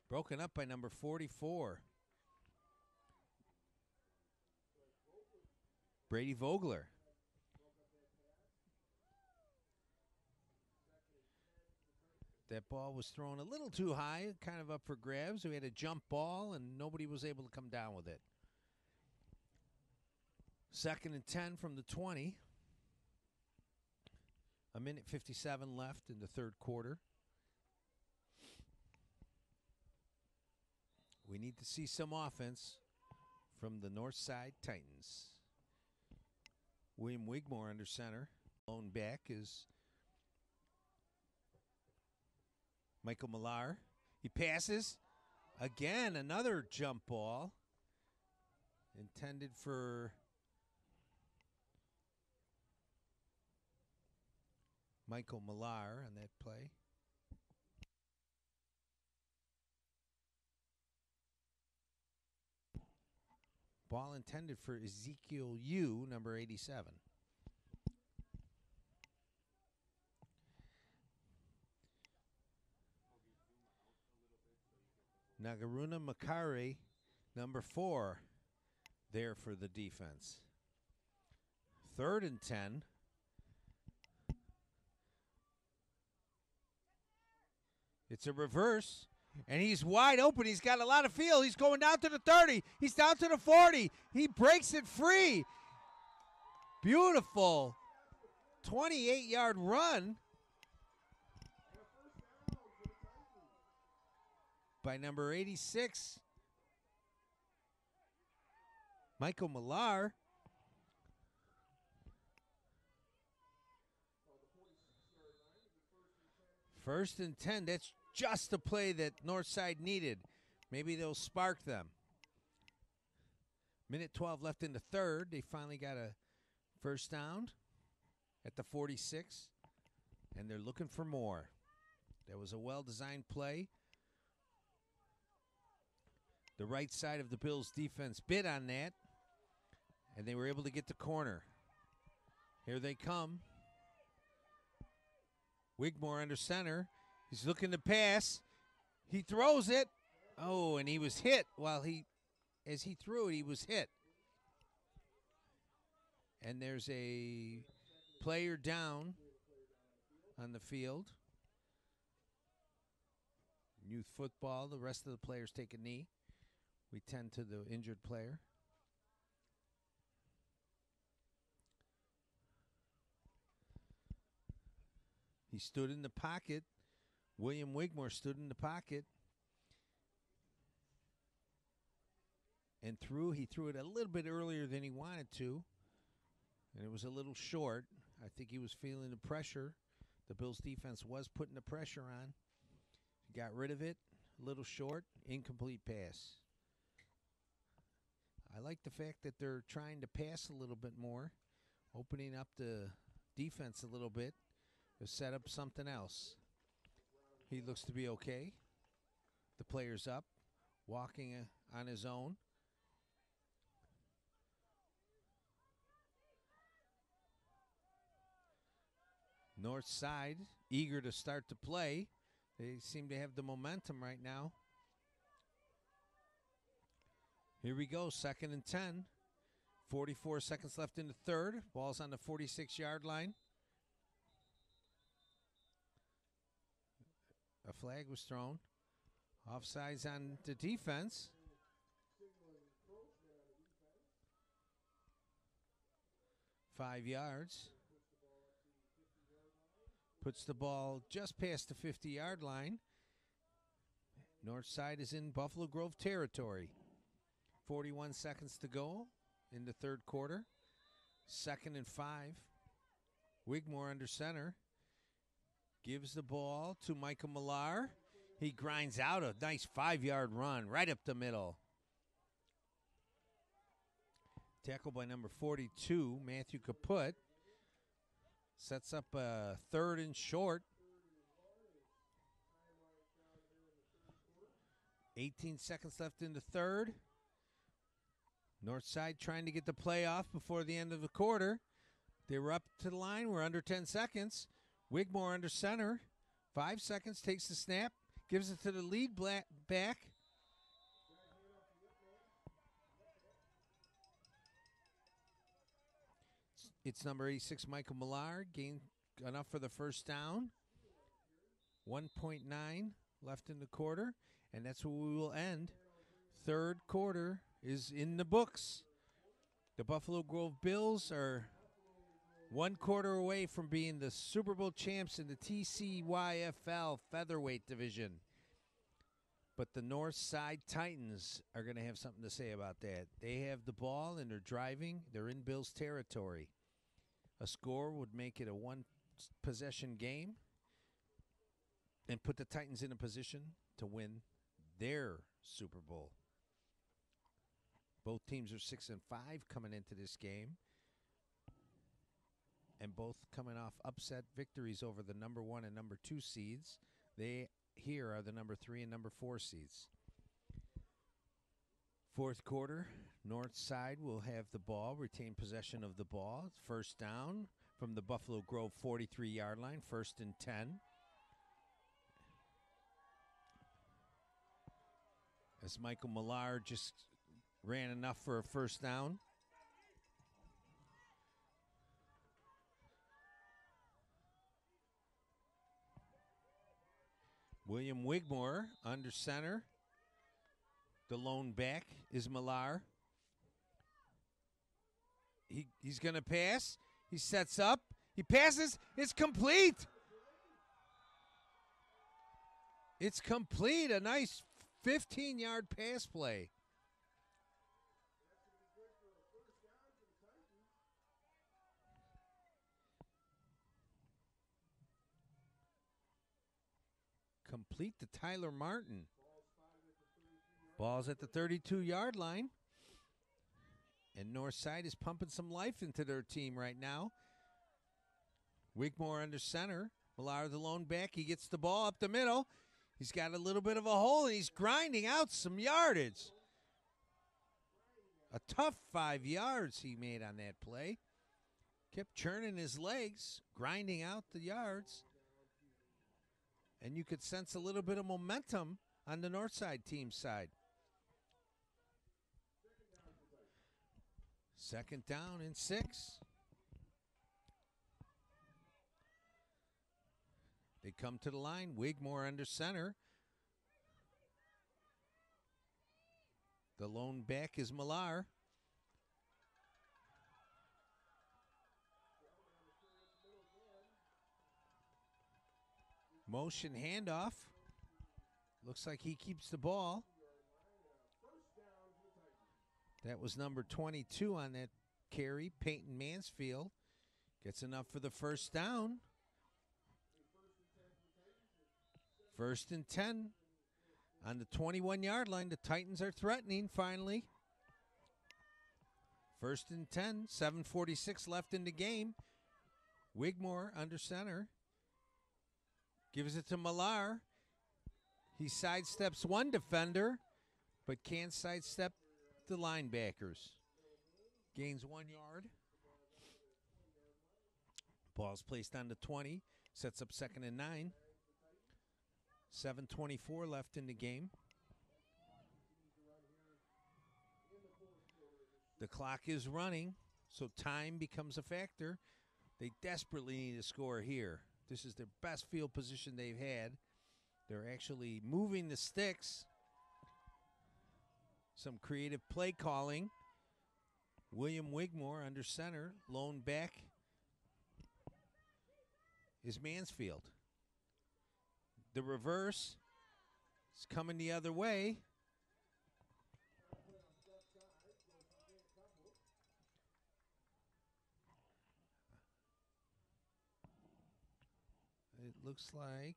Broken up by number 44. Brady Vogler. That ball was thrown a little too high, kind of up for grabs. We had a jump ball, and nobody was able to come down with it. Second and 10 from the 20. A minute 57 left in the third quarter. We need to see some offense from the North Side Titans. William Wigmore under center. Lone back is Michael Millar. He passes. Again, another jump ball intended for Michael Millar on that play. Ball intended for Ezekiel Yu, number 87. Nagaruna Makari, number four, there for the defense. Third and 10. It's a reverse. And he's wide open. He's got a lot of feel. He's going down to the 30. He's down to the 40. He breaks it free. Beautiful 28 yard run by number 86, Michael Millar. First and 10. That's just the play that Northside needed. Maybe they'll spark them. Minute 12 left in the third. They finally got a first down at the 46, and they're looking for more. That was a well designed play. The right side of the Bills defense bid on that, and they were able to get the corner. Here they come. Wigmore under center. He's looking to pass. He throws it. Oh, and he was hit while he, as he threw it, he was hit. And there's a player down on the field. Youth football, the rest of the players take a knee. We tend to the injured player. He stood in the pocket. William Wigmore stood in the pocket and threw. He threw it a little bit earlier than he wanted to, and it was a little short. I think he was feeling the pressure. The Bills' defense was putting the pressure on. He got rid of it. A little short, incomplete pass. I like the fact that they're trying to pass a little bit more, opening up the defense a little bit to set up something else. He looks to be okay. The player's up, walking uh, on his own. North side eager to start to play. They seem to have the momentum right now. Here we go, second and 10. 44 seconds left in the third. Ball's on the 46 yard line. A flag was thrown. Offsides on the defense. Five yards. Puts the ball just past the 50 yard line. North side is in Buffalo Grove territory. 41 seconds to go in the third quarter. Second and five. Wigmore under center. Gives the ball to Michael Millar. He grinds out a nice five yard run right up the middle. Tackle by number 42, Matthew Caput. Sets up a third and short. 18 seconds left in the third. North side trying to get the play off before the end of the quarter. They were up to the line. We're under 10 seconds. Wigmore under center. Five seconds, takes the snap, gives it to the lead black back. It's number 86, Michael Millar. Gained enough for the first down. 1.9 left in the quarter, and that's where we will end. Third quarter is in the books. The Buffalo Grove Bills are one quarter away from being the Super Bowl champs in the TCYFL featherweight division. But the North Side Titans are going to have something to say about that. They have the ball and they're driving. They're in Bills territory. A score would make it a one possession game and put the Titans in a position to win their Super Bowl. Both teams are 6 and 5 coming into this game and both coming off upset victories over the number 1 and number 2 seeds. They here are the number 3 and number 4 seeds. Fourth quarter, North Side will have the ball, retain possession of the ball. First down from the Buffalo Grove 43 yard line, first and 10. As Michael Millar just ran enough for a first down. William Wigmore under center. The lone back is Millar. He, he's going to pass. He sets up. He passes. It's complete. It's complete. A nice 15 yard pass play. Complete to Tyler Martin. Ball's at the 32 yard line. And Northside is pumping some life into their team right now. Wigmore under center. Millar the lone back. He gets the ball up the middle. He's got a little bit of a hole and he's grinding out some yardage. A tough five yards he made on that play. Kept churning his legs, grinding out the yards. And you could sense a little bit of momentum on the Northside team side. Second down and six. They come to the line. Wigmore under center. The lone back is Millar. Motion handoff. Looks like he keeps the ball. That was number 22 on that carry, Peyton Mansfield. Gets enough for the first down. First and 10 on the 21 yard line. The Titans are threatening finally. First and 10, 746 left in the game. Wigmore under center. Gives it to Millar. He sidesteps one defender, but can't sidestep the linebackers. Gains one yard. Ball's placed on the 20. Sets up second and nine. 7.24 left in the game. The clock is running, so time becomes a factor. They desperately need to score here. This is their best field position they've had. They're actually moving the sticks. Some creative play calling. William Wigmore under center, lone back is Mansfield. The reverse is coming the other way. It looks like Ball's kind of at the 17 yard line. like.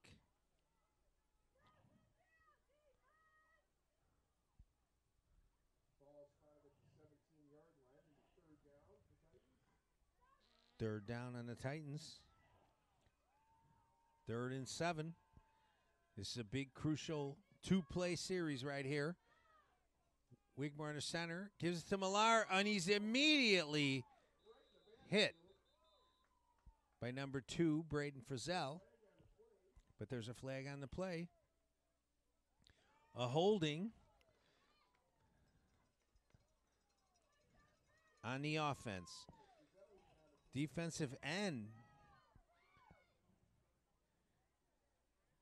Third down on the Titans. Third and seven. This is a big, crucial two play series right here. Wigmore in the center gives it to Millar, and he's immediately hit by number two, Braden Frizzell. But there's a flag on the play. A holding on the offense. Defensive end.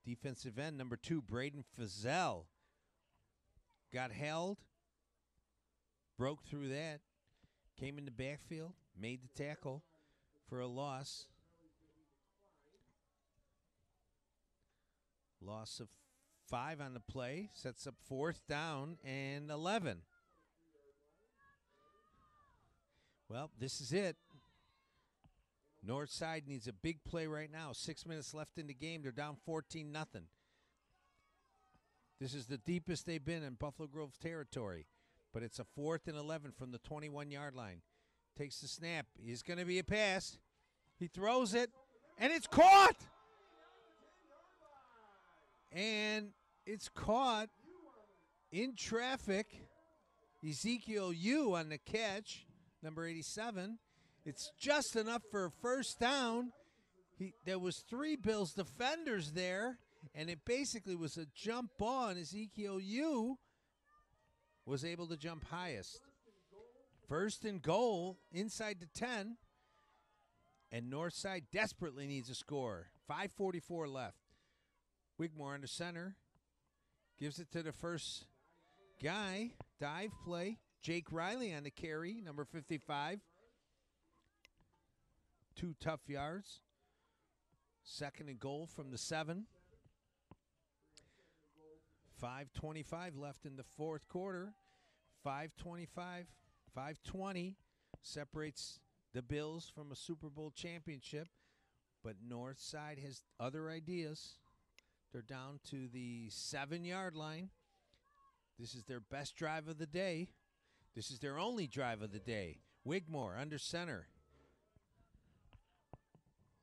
Defensive end number two, Braden Frizzell, Got held. Broke through that. Came in the backfield. Made the tackle for a loss. Loss of five on the play. Sets up fourth down and 11. Well, this is it. North side needs a big play right now. Six minutes left in the game. They're down 14 nothing. This is the deepest they've been in Buffalo Grove territory. But it's a fourth and 11 from the 21 yard line. Takes the snap. Is going to be a pass. He throws it, and it's caught. And it's caught in traffic. Ezekiel Yu on the catch, number 87. It's just enough for a first down. He, there was three Bills defenders there, and it basically was a jump ball, and Ezekiel Yu was able to jump highest. First and goal inside the 10, and Northside desperately needs a score. 5.44 left. Wigmore in the center. Gives it to the first guy. Dive play. Jake Riley on the carry, number 55. Two tough yards. Second and goal from the seven. 5.25 left in the fourth quarter. 525, 520 separates the Bills from a Super Bowl championship. But North Side has other ideas. They're down to the seven yard line. This is their best drive of the day. This is their only drive of the day. Wigmore under center.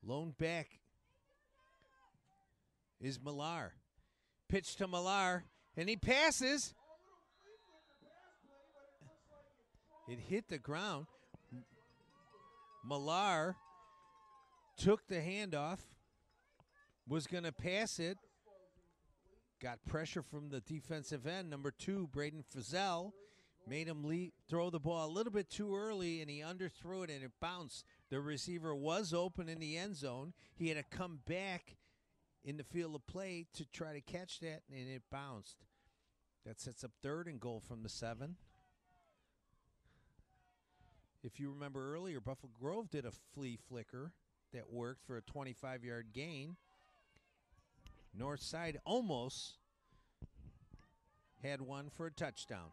Lone back is Millar. Pitch to Millar, and he passes. It hit the ground. Millar took the handoff, was going to pass it, got pressure from the defensive end. Number two, Braden Frizzell, made him lead, throw the ball a little bit too early, and he underthrew it, and it bounced. The receiver was open in the end zone. He had to come back in the field of play to try to catch that, and it bounced. That sets up third and goal from the seven. If you remember earlier, Buffalo Grove did a flea flicker that worked for a 25 yard gain. North side almost had one for a touchdown.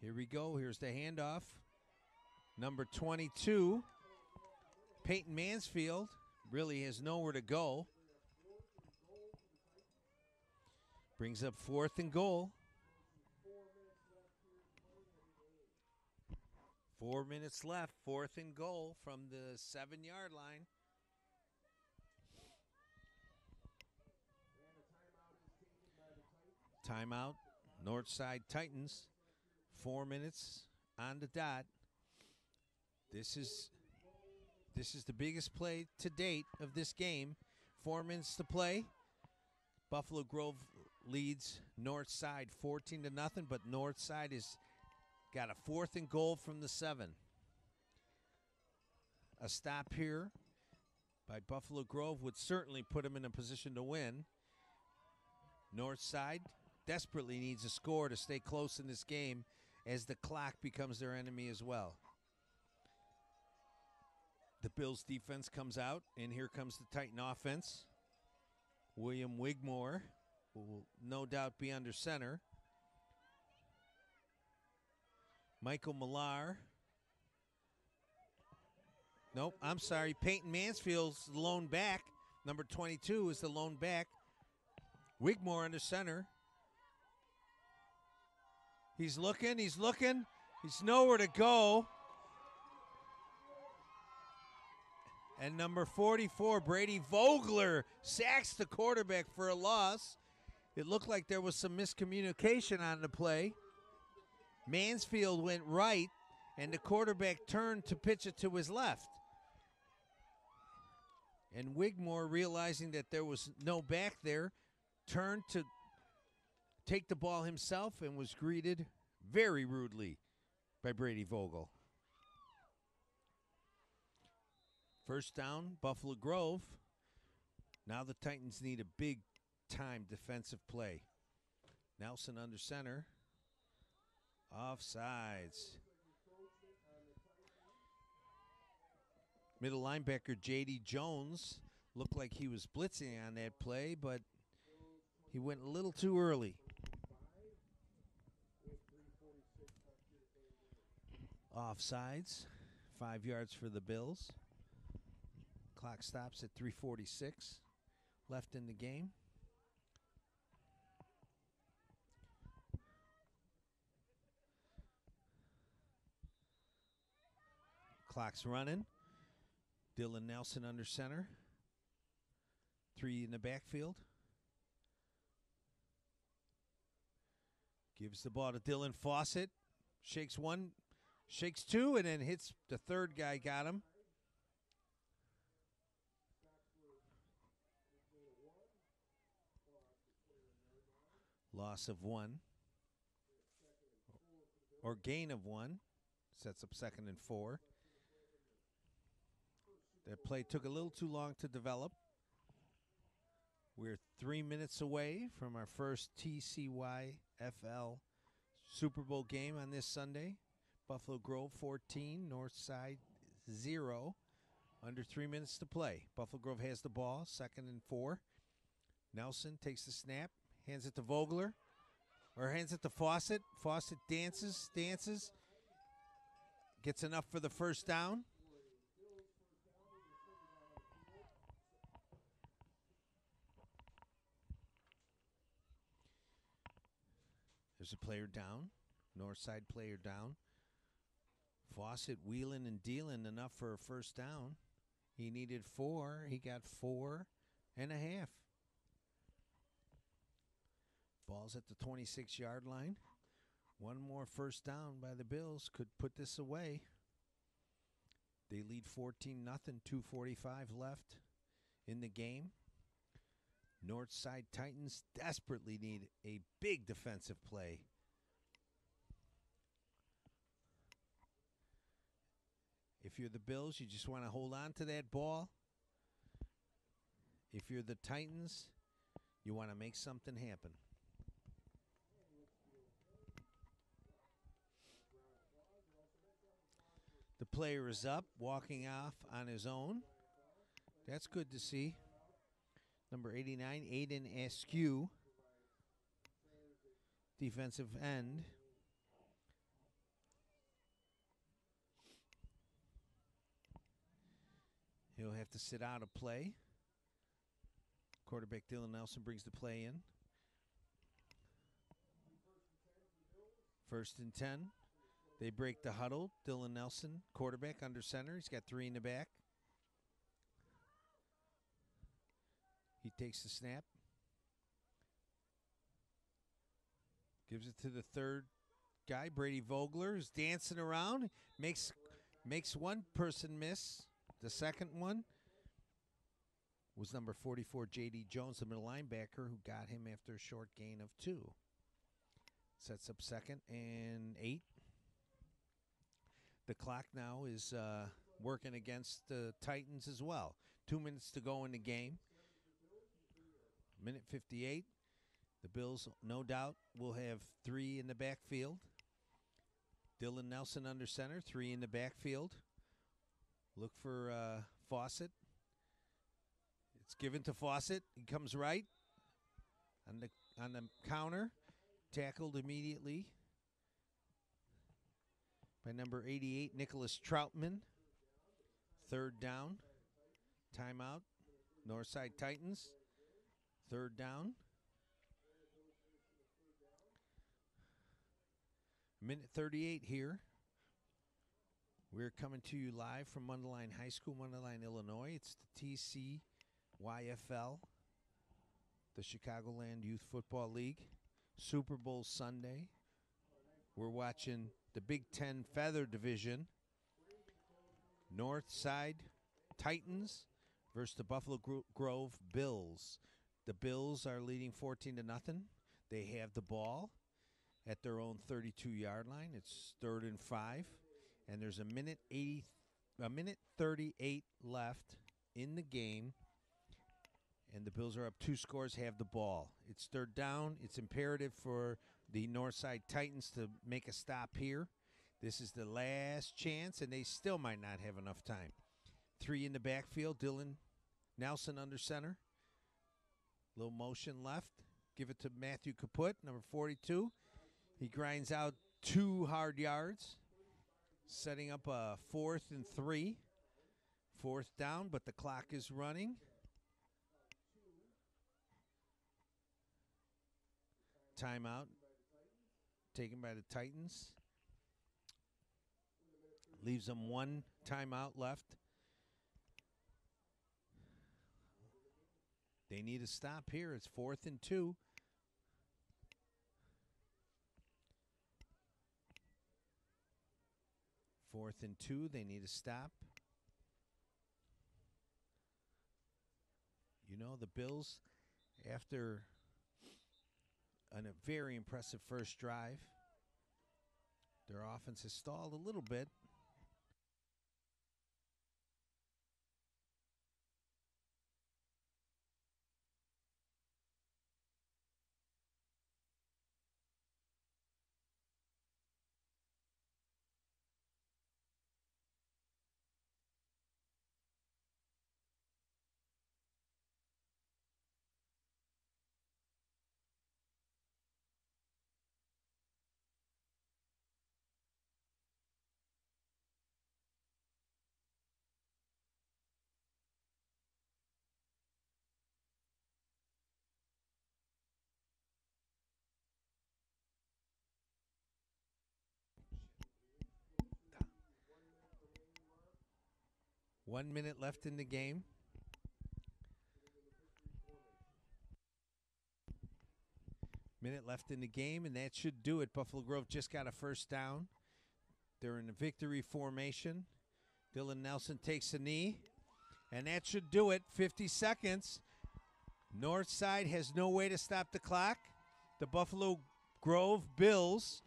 Here we go. Here's the handoff. Number 22, Peyton Mansfield, really has nowhere to go. Brings up fourth and goal. Four minutes left, fourth and goal from the seven yard line. Timeout, Northside Titans. Four minutes on the dot. This is this is the biggest play to date of this game. Four minutes to play. Buffalo Grove leads Northside 14 to nothing, but Northside has got a fourth and goal from the seven. A stop here by Buffalo Grove would certainly put them in a position to win. Northside desperately needs a score to stay close in this game as the clock becomes their enemy as well. The Bills defense comes out, and here comes the Titan offense. William Wigmore will no doubt be under center. Michael Millar. Nope, I'm sorry. Peyton Mansfield's lone back. Number 22 is the lone back. Wigmore under center. He's looking, he's looking. He's nowhere to go. And number 44, Brady Vogler, sacks the quarterback for a loss. It looked like there was some miscommunication on the play. Mansfield went right, and the quarterback turned to pitch it to his left. And Wigmore, realizing that there was no back there, turned to take the ball himself and was greeted very rudely by Brady Vogler. First down, Buffalo Grove. Now the Titans need a big time defensive play. Nelson under center. Offsides. Middle linebacker J.D. Jones looked like he was blitzing on that play, but he went a little too early. Offsides. Five yards for the Bills. Clock stops at 346 left in the game. Clock's running. Dylan Nelson under center. Three in the backfield. Gives the ball to Dylan Fawcett. Shakes one, shakes two, and then hits the third guy. Got him. Loss of one. Or gain of one. Sets up second and four. That play took a little too long to develop. We're three minutes away from our first TCYFL Super Bowl game on this Sunday. Buffalo Grove 14, North Side 0. Under three minutes to play. Buffalo Grove has the ball, second and four. Nelson takes the snap, hands it to Vogler, or hands it to Fawcett. Fawcett dances, dances, gets enough for the first down. There's a player down. North side player down. Fawcett wheeling and dealing enough for a first down. He needed four. He got four and a half. Ball's at the 26 yard line. One more first down by the Bills could put this away. They lead 14 nothing. 245 left in the game. Northside Titans desperately need a big defensive play. If you're the Bills, you just want to hold on to that ball. If you're the Titans, you want to make something happen. The player is up, walking off on his own. That's good to see. Number 89, Aiden Askew, defensive end. He'll have to sit out a play. Quarterback Dylan Nelson brings the play in. First and 10. They break the huddle. Dylan Nelson, quarterback under center. He's got three in the back. He takes the snap. Gives it to the third guy, Brady Vogler, who's dancing around. Makes makes one person miss. The second one was number 44, J.D. Jones, the middle linebacker, who got him after a short gain of two. Sets up second and eight. The clock now is uh, working against the Titans as well. Two minutes to go in the game. Minute 58. The Bills, no doubt, will have three in the backfield. Dylan Nelson under center, three in the backfield. Look for uh, Fawcett. It's given to Fawcett. He comes right on the on the counter, tackled immediately by number 88, Nicholas Troutman. Third down. Timeout. Northside Titans. Third down. Minute 38 here. We're coming to you live from Mundelein High School, Mundelein, Illinois. It's the TCYFL, the Chicagoland Youth Football League, Super Bowl Sunday. We're watching the Big Ten Feather Division. North Side Titans versus the Buffalo Grove Bills. The Bills are leading 14 to nothing. They have the ball at their own 32 yard line. It's third and five, and there's a minute 80, a minute 38 left in the game. And the Bills are up two scores, have the ball. It's third down. It's imperative for the Northside Titans to make a stop here. This is the last chance, and they still might not have enough time. Three in the backfield. Dylan Nelson under center. Little motion left. Give it to Matthew Kaput, number 42. He grinds out two hard yards, setting up a fourth and three. Fourth down, but the clock is running. Timeout taken by the Titans. Leaves them one timeout left. They need a stop here. It's fourth and two. Fourth and two. They need a stop. You know, the Bills, after an, a very impressive first drive, their offense has stalled a little bit. One minute left in the game. Minute left in the game, and that should do it. Buffalo Grove just got a first down. They're in a victory formation. Dylan Nelson takes a knee, and that should do it. 50 seconds. North side has no way to stop the clock. The Buffalo Grove Bills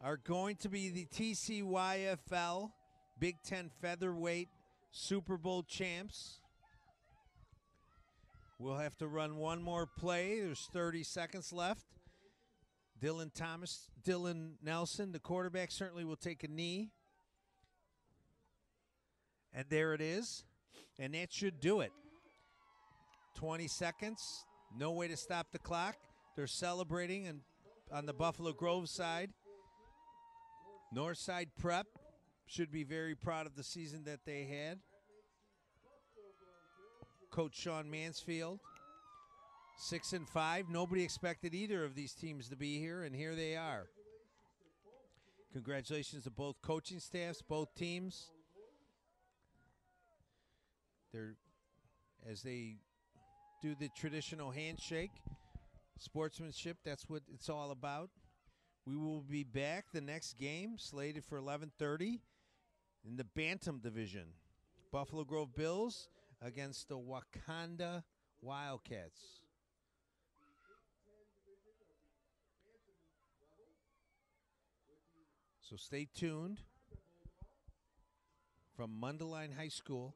are going to be the TCYFL Big Ten featherweight Super Bowl champs. We'll have to run one more play. There's 30 seconds left. Dylan Thomas, Dylan Nelson, the quarterback, certainly will take a knee. And there it is. And that should do it. 20 seconds. No way to stop the clock. They're celebrating and on the Buffalo Grove side. Northside Prep should be very proud of the season that they had. Coach Sean Mansfield, six and five. Nobody expected either of these teams to be here, and here they are. Congratulations to both coaching staffs, both teams. They're as they do the traditional handshake, sportsmanship. That's what it's all about. We will be back the next game slated for 11:30 in the Bantam division. Buffalo Grove Bills against the Wauconda Wildcats. So stay tuned. From Mundelein High School,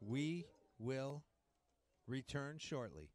we will return shortly.